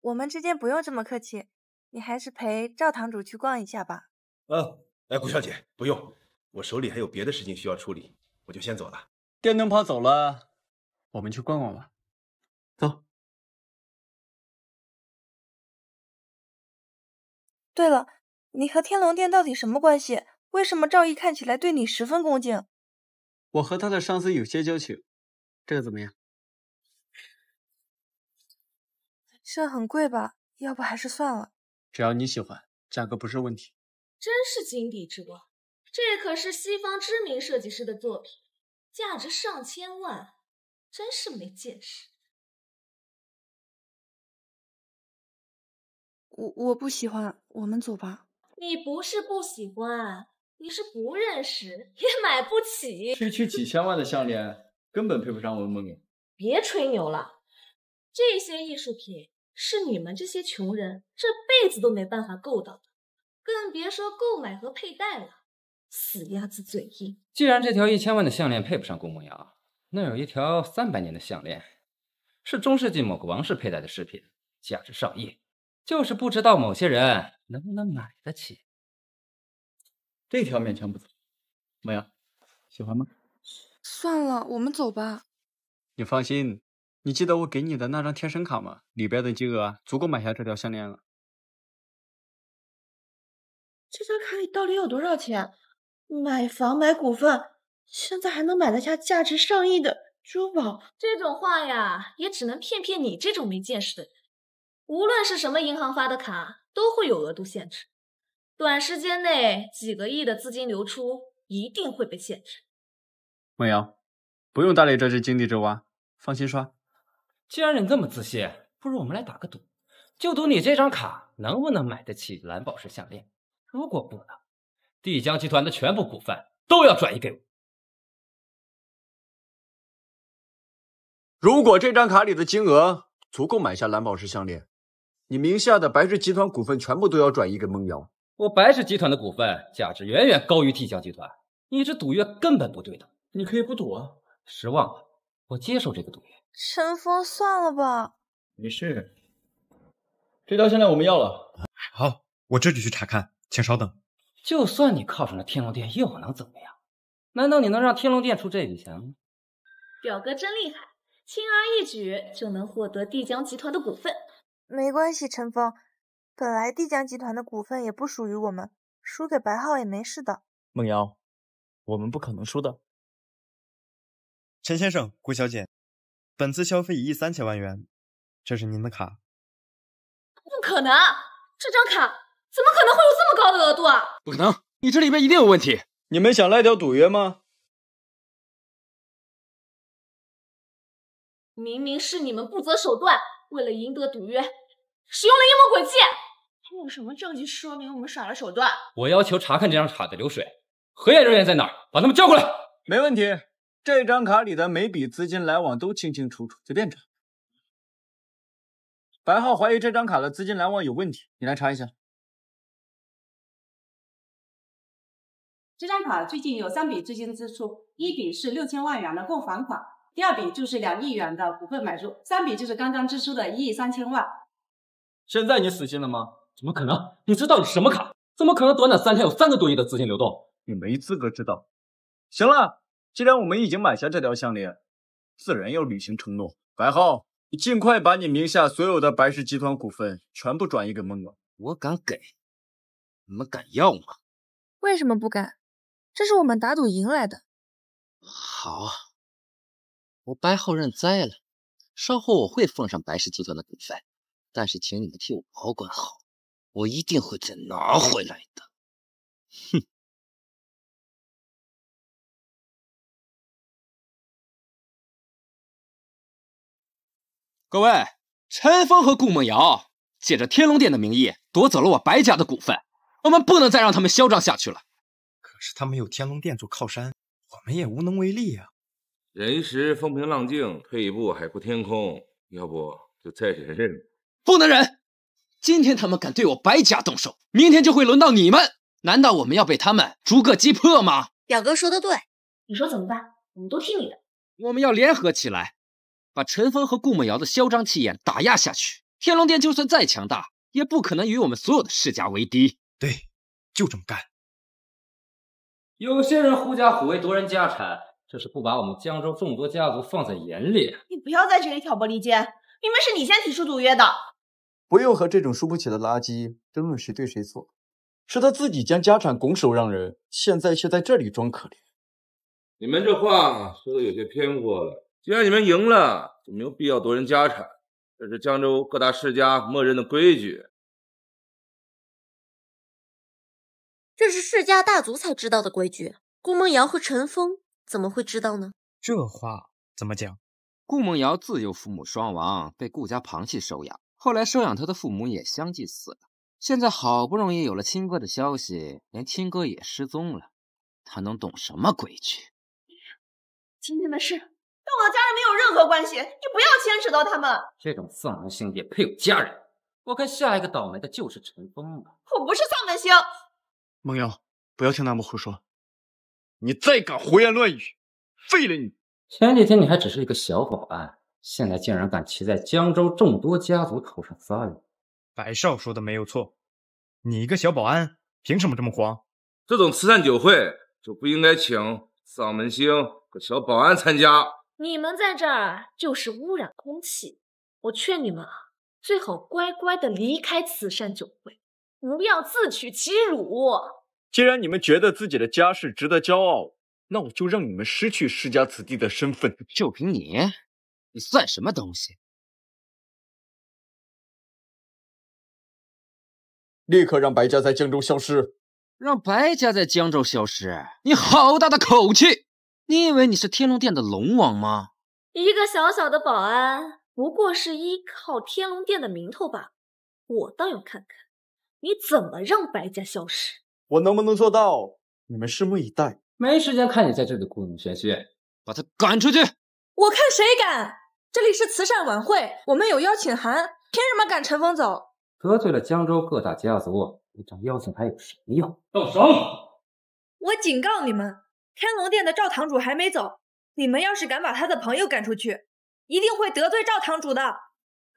我们之间不用这么客气，你还是陪赵堂主去逛一下吧。嗯，哎，顾小姐，不用，我手里还有别的事情需要处理，我就先走了。电灯泡走了，我们去逛逛吧。走。对了，你和天龙殿到底什么关系？为什么赵毅看起来对你十分恭敬？我和他的上司有些交情，这个怎么样？这很贵吧？要不还是算了。只要你喜欢，价格不是问题。真是井底之蛙，这可是西方知名设计师的作品，价值上千万，真是没见识。我我不喜欢，我们走吧。你不是不喜欢，你是不认识，也买不起。区区几千万的项链，根本配不上我们梦瑶。别吹牛了，这些艺术品是你们这些穷人这辈子都没办法够到的，更别说购买和佩戴了。死鸭子嘴硬。既然这条一千万的项链配不上顾梦瑶，那有一条三百年的项链，是中世纪某个王室佩戴的饰品，价值上亿。就是不知道某些人能不能买得起。这条勉强不错，怎么样？喜欢吗？算了，我们走吧。你放心，你记得我给你的那张贴身卡吗？里边的金额足够买下这条项链了。这张卡里到底有多少钱？买房买股份，现在还能买得下价值上亿的珠宝？这种话呀，也只能骗骗你这种没见识的人。无论是什么银行发的卡，都会有额度限制，短时间内几个亿的资金流出一定会被限制。梦瑶，不用搭理这只井底之蛙，放心刷。既然你这么自信，不如我们来打个赌，就赌你这张卡能不能买得起蓝宝石项链。如果不能，帝江集团的全部股份都要转移给我。如果这张卡里的金额足够买下蓝宝石项链。你名下的白氏集团股份全部都要转移给梦瑶。我白氏集团的股份价值远远高于帝江集团，你这赌约根本不对等。你可以不赌啊。失望了，我接受这个赌约。陈峰，算了吧。没事，这条项链我们要了。好，我这就去查看，请稍等。就算你靠上了天龙殿，又能怎么样？难道你能让天龙殿出这笔钱吗？表哥真厉害，轻而易举就能获得帝江集团的股份。没关系，陈峰，本来帝江集团的股份也不属于我们，输给白浩也没事的。梦瑶，我们不可能输的。陈先生、顾小姐，本次消费一亿三千万元，这是您的卡。不可能，这张卡怎么可能会有这么高的额度啊？不可能，你这里边一定有问题。你们想赖掉赌约吗？明明是你们不择手段。为了赢得赌约，使用了阴谋诡计。有什么证据说明我们耍了手段？我要求查看这张卡的流水，核验人员在哪儿？把他们叫过来。没问题，这张卡里的每笔资金来往都清清楚楚，随便查。白浩怀疑这张卡的资金来往有问题，你来查一下。这张卡最近有三笔资金支出，一笔是六千万元的购房款。第二笔就是两亿元的股份买入，三笔就是刚刚支出的一亿三千万。现在你死心了吗？怎么可能？你这到底什么卡？怎么可能短短三天有三个多亿的资金流动？你没资格知道。行了，既然我们已经买下这条项链，自然要履行承诺。白浩，你尽快把你名下所有的白氏集团股份全部转移给孟哥。我敢给，你们敢要吗？为什么不敢？这是我们打赌赢来的。好。我白浩认栽了，稍后我会奉上白氏集团的股份，但是请你们替我保管好，我一定会再拿回来的。哼！各位，陈峰和顾梦瑶借着天龙殿的名义夺走了我白家的股份，我们不能再让他们嚣张下去了。可是他们有天龙殿做靠山，我们也无能为力呀。忍一时风平浪静，退一步海阔天空。要不就再忍忍。不能忍！今天他们敢对我白家动手，明天就会轮到你们。难道我们要被他们逐个击破吗？表哥说的对，你说怎么办？我们都听你的。我们要联合起来，把陈峰和顾梦瑶的嚣张气焰打压下去。天龙殿就算再强大，也不可能与我们所有的世家为敌。对，就这么干。有些人狐假虎威夺人家产。这是不把我们江州众多家族放在眼里。你不要在这里挑拨离间，明明是你先提出赌约的。不用和这种输不起的垃圾争论谁对谁错，是他自己将家产拱手让人，现在却在这里装可怜。你们这话说的有些偏颇了。既然你们赢了，就没有必要夺人家产，这是江州各大世家默认的规矩。这是世家大族才知道的规矩，顾梦瑶和陈峰怎么会知道呢？这话怎么讲？顾梦瑶自幼父母双亡，被顾家旁系收养，后来收养他的父母也相继死了。现在好不容易有了亲哥的消息，连亲哥也失踪了，他能懂什么规矩？今天的事跟我的家人没有任何关系，你不要牵扯到他们。这种丧门星也配有家人？我看下一个倒霉的就是陈峰了。我不是丧门星。梦瑶，不要听他们胡说，你再敢胡言乱语，废了你！前几天你还只是一个小保安，现在竟然敢骑在江州众多家族头上撒野。白少说的没有错，你一个小保安，凭什么这么慌？这种慈善酒会就不应该请丧门星和小保安参加。你们在这儿就是污染空气，我劝你们啊，最好乖乖的离开慈善酒会，不要自取其辱。既然你们觉得自己的家世值得骄傲，那我就让你们失去世家子弟的身份。就凭你，你算什么东西？立刻让白家在江州消失！让白家在江州消失？你好大的口气！你以为你是天龙殿的龙王吗？一个小小的保安，不过是依靠天龙殿的名头罢了。我倒要看看你怎么让白家消失。我能不能做到？你们拭目以待。没时间看你在这里故弄玄虚，把他赶出去！我看谁敢！这里是慈善晚会，我们有邀请函，凭什么赶陈峰走？得罪了江州各大家族，你张邀请函有什么用？动手！我警告你们，天龙殿的赵堂主还没走，你们要是敢把他的朋友赶出去，一定会得罪赵堂主的。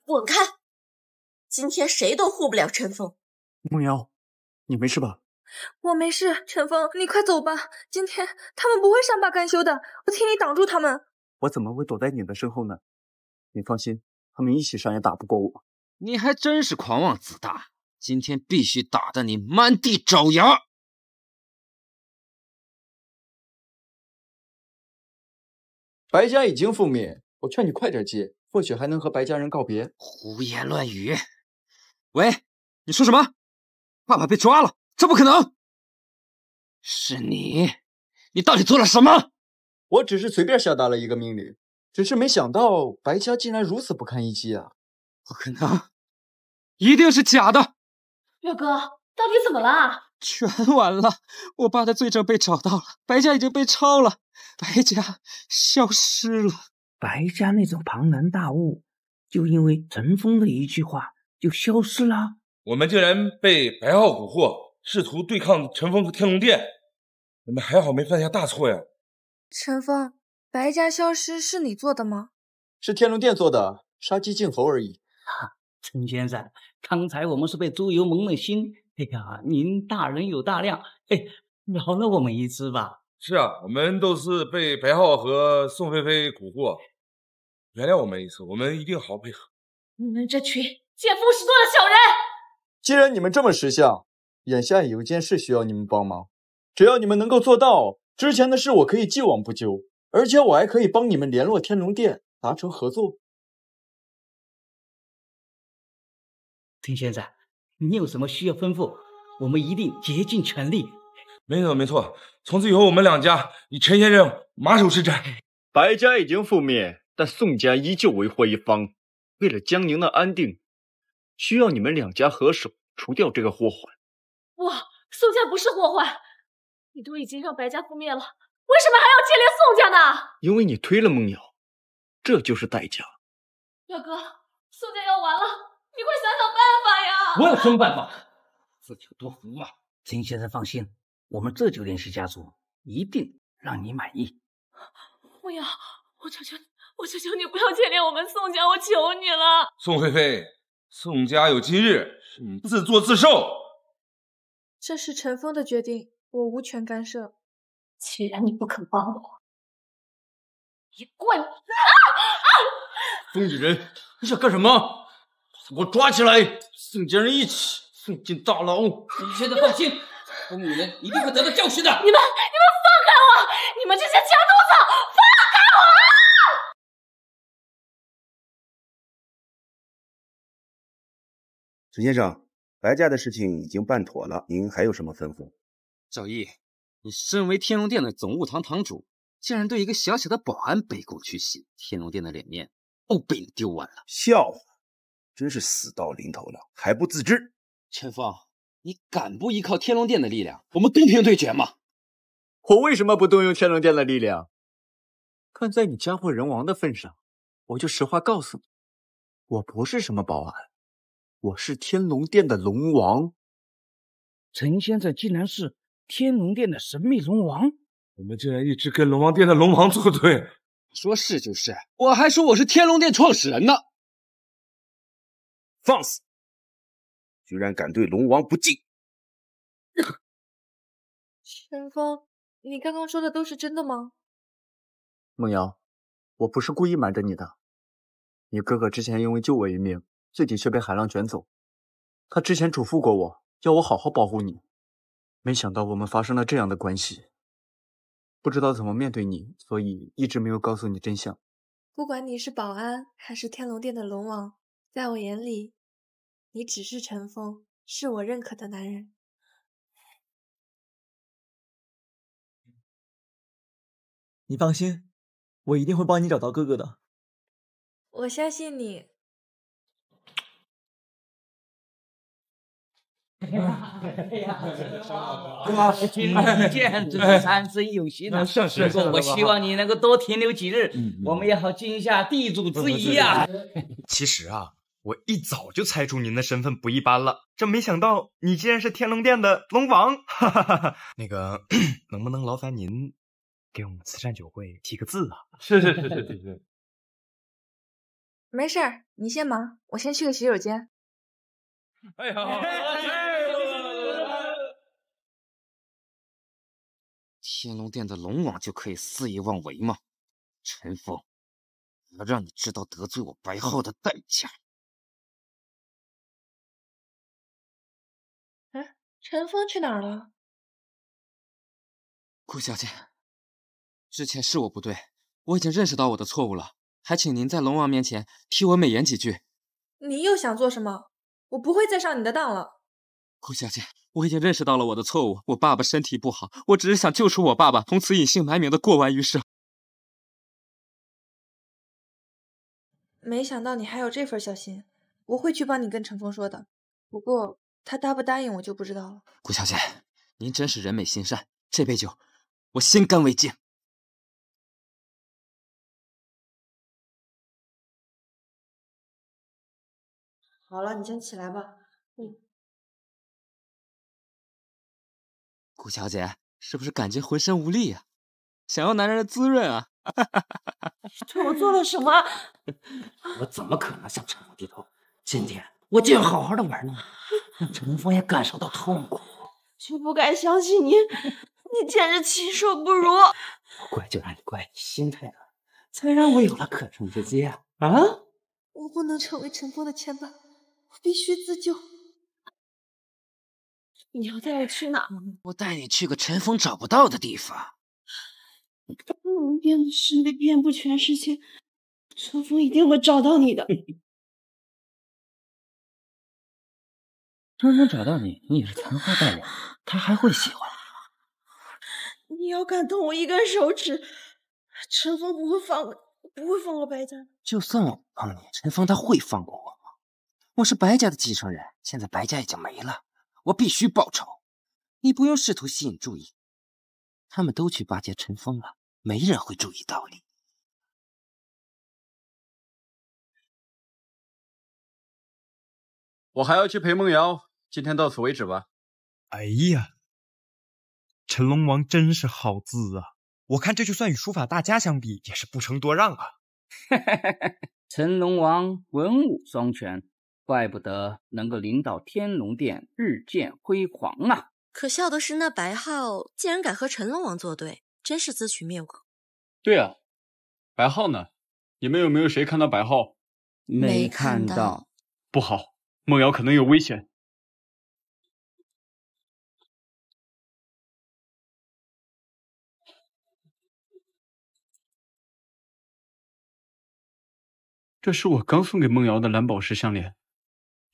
滚开！今天谁都护不了陈峰。梦瑶，你没事吧？我没事，陈峰，你快走吧。今天他们不会善罢甘休的，我替你挡住他们。我怎么会躲在你的身后呢？你放心，他们一起上也打不过我。你还真是狂妄自大！今天必须打得你满地找牙！白家已经覆灭，我劝你快点接，或许还能和白家人告别。胡言乱语！喂，你说什么？爸爸被抓了？这不可能！是你，你到底做了什么？我只是随便下达了一个命令，只是没想到白家竟然如此不堪一击啊！不可能，一定是假的！表哥，到底怎么了？全完了！我爸的罪证被找到了，白家已经被抄了，白家消失了。白家那种庞然大物，就因为陈峰的一句话就消失了。我们竟然被白浩蛊惑，试图对抗陈峰和天龙殿，我们还好没犯下大错呀！陈峰，白家消失是你做的吗？是天龙殿做的，杀鸡儆猴而已。陈先生，刚才我们是被猪油蒙了心。哎呀，您大人有大量，哎，饶了我们一次吧。是啊，我们都是被白浩和宋菲菲蛊惑，原谅我们一次，我们一定好好配合。你们这群见风使舵的小人！既然你们这么识相，眼下有一件事需要你们帮忙，只要你们能够做到，之前的事我可以既往不咎，而且我还可以帮你们联络天龙殿，达成合作。丁先生，你有什么需要吩咐，我们一定竭尽全力。没错没错，从此以后我们两家以陈先生马首是瞻。白家已经覆灭，但宋家依旧为祸一方。为了江宁的安定，需要你们两家合手除掉这个祸患。不，宋家不是祸患，你都已经让白家覆灭了，为什么还要牵连宋家呢？因为你推了梦瑶，这就是代价。表哥，宋家要完了，你快想想办法呀！我有什么办法？自求多福吧。金先生放心，我们这就联系家族，一定让你满意。梦瑶，我求求你，我求求你不要牵连我们宋家，我求你了。宋菲菲，宋家有今日，是你自作自受。这是陈峰的决定，我无权干涉。既然你不肯帮我，别怪我！疯女人，你想干什么？给我抓起来，宋家人一起送进大牢。你现在放心，疯女人一定会得到教训的。你们，你们放开我！你们这些强盗，放开我！陈先生，白家的事情已经办妥了，您还有什么吩咐？赵毅。你身为天龙殿的总务堂堂主，竟然对一个小小的保安卑躬屈膝，天龙殿的脸面都被你丢完了。笑话，真是死到临头了还不自知。陈峰，你敢不依靠天龙殿的力量，我们公平对决吗？我为什么不动用天龙殿的力量？看在你家破人亡的份上，我就实话告诉你，我不是什么保安，我是天龙殿的龙王。陈先生竟然是天龙殿的神秘龙王，我们竟然一直跟龙王殿的龙王作对。说是就是，我还说我是天龙殿创始人呢。放肆！居然敢对龙王不敬！陈峰，你刚刚说的都是真的吗？梦瑶，我不是故意瞒着你的。你哥哥之前因为救我一命，自己却被海浪卷走。他之前嘱咐过我，要我好好保护你。没想到我们发生了这样的关系，不知道怎么面对你，所以一直没有告诉你真相。不管你是保安还是天龙殿的龙王，在我眼里，你只是陈峰，是我认可的男人。你放心。我一定会帮你找到哥哥的。我相信你。哎呀，听你见，真 是三生有幸啊！不过我希望你能够多停留几日，我们也好尽一下地主之谊啊。其实啊，我一早就猜出您的身份不一般了，这没想到你竟然是天龙殿的龙王。哈哈哈！那个，能不能劳烦您？给我们慈善酒会提个字啊！是是是是是是。没事儿，你先忙，我先去个洗手间。哎呀！天龙殿的龙王就可以肆意妄为吗？陈峰，我要让你知道得罪我白浩的代价。哎，陈峰去哪儿了？顾小姐。之前是我不对，我已经认识到我的错误了，还请您在龙王面前替我美言几句。你又想做什么？我不会再上你的当了。顾小姐，我已经认识到了我的错误。我爸爸身体不好，我只是想救出我爸爸，从此隐姓埋名的过完余生。没想到你还有这份孝心，我会去帮你跟陈峰说的。不过他答不答应我就不知道了。顾小姐，您真是人美心善，这杯酒我先干为敬。好了，你先起来吧。嗯，顾小姐是不是感觉浑身无力啊？想要男人的滋润啊？对我做了什么？我怎么可能向陈峰低头？今天我就要好好的玩弄，让陈峰也感受到痛苦。就不该相信你，你简直禽兽不如！怪就让你怪你，心态好，才让我有了可乘之机啊！啊！我不能成为陈峰的牵绊。我必须自救！你要带我去哪？我带你去个陈峰找不到的地方。嗯，变的势力遍布全世界，陈峰一定会找到你的。陈峰找到你，你也是残花败柳，他还会喜欢你你要敢动我一根手指，陈峰不会放过，不会放过白家。就算我不帮你，陈峰他会放过我吗？我是白家的继承人，现在白家已经没了，我必须报仇。你不用试图吸引注意，他们都去巴结陈峰了，没人会注意到你。我还要去陪梦瑶，今天到此为止吧。哎呀，陈龙王真是好字啊！我看这就算与书法大家相比，也是不成多让啊。陈龙王文武双全。怪不得能够领导天龙殿日渐辉煌啊！可笑的是，那白浩竟然敢和陈龙王作对，真是自取灭亡。对啊，白浩呢？你们有没有谁看到白浩？没看到。不好，梦瑶可能有危险。这是我刚送给梦瑶的蓝宝石项链。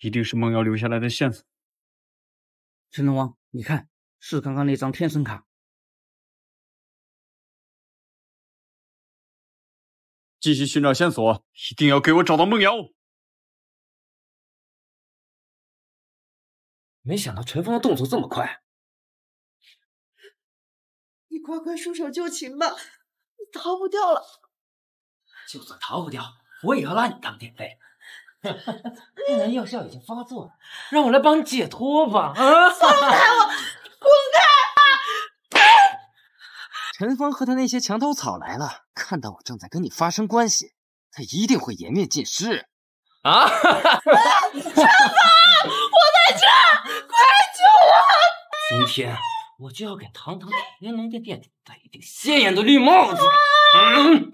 一定是梦瑶留下来的线索。陈龙王，你看，是刚刚那张天生卡。继续寻找线索，一定要给我找到梦瑶。没想到陈峰的动作这么快，你快快束手就擒吧，你逃不掉了。就算逃不掉，我也要拉你当垫背。那人药效已经发作了，让我来帮你解脱吧！啊！放开我，滚开！陈峰和他那些墙头草来了，看到我正在跟你发生关系，他一定会颜面尽失。啊！陈峰，我在这儿，快救我！今天我就要给堂堂天龙店店主戴一顶鲜艳的绿帽子！嗯，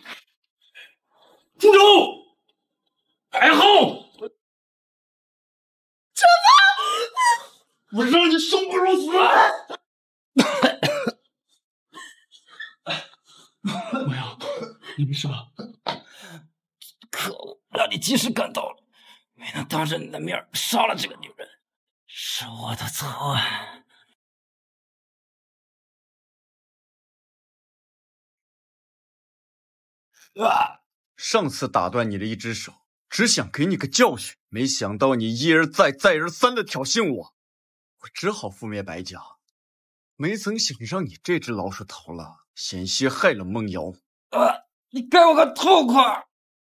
住手！白浩，陈峰，我让你生不如死！梦瑶，你没事吧？可恶，让你及时赶到了，没能当着你的面杀了这个女人，是我的错。啊！上次打断你的一只手，只想给你个教训，没想到你一而再、再而三的挑衅我，我只好覆灭白家。没曾想让你这只老鼠逃了，险些害了梦瑶。啊！你给我个痛快！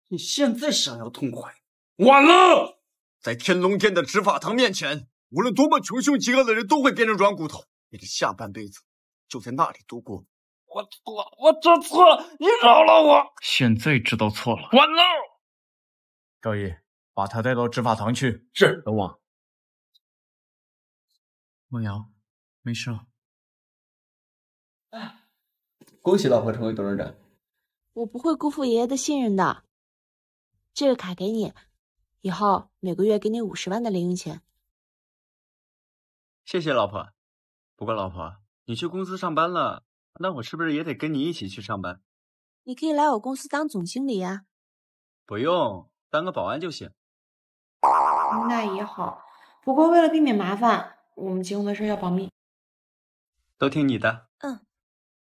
你现在想要痛快，晚了。在天龙殿的执法堂面前，无论多么穷凶极恶的人都会变成软骨头，你的下半辈子就在那里度过。我错了，我真错了，你饶了我！现在知道错了，晚了。赵毅，把他带到执法堂去。是，龙王。梦瑶，没事了。哎，恭喜老婆成为董事长。我不会辜负爷爷的信任的。这个卡给你，以后每个月给你五十万的零用钱。谢谢老婆。不过老婆，你去公司上班了，那我是不是也得跟你一起去上班？你可以来我公司当总经理呀。不用，当个保安就行。那也好，不过为了避免麻烦，我们结婚的事要保密。都听你的。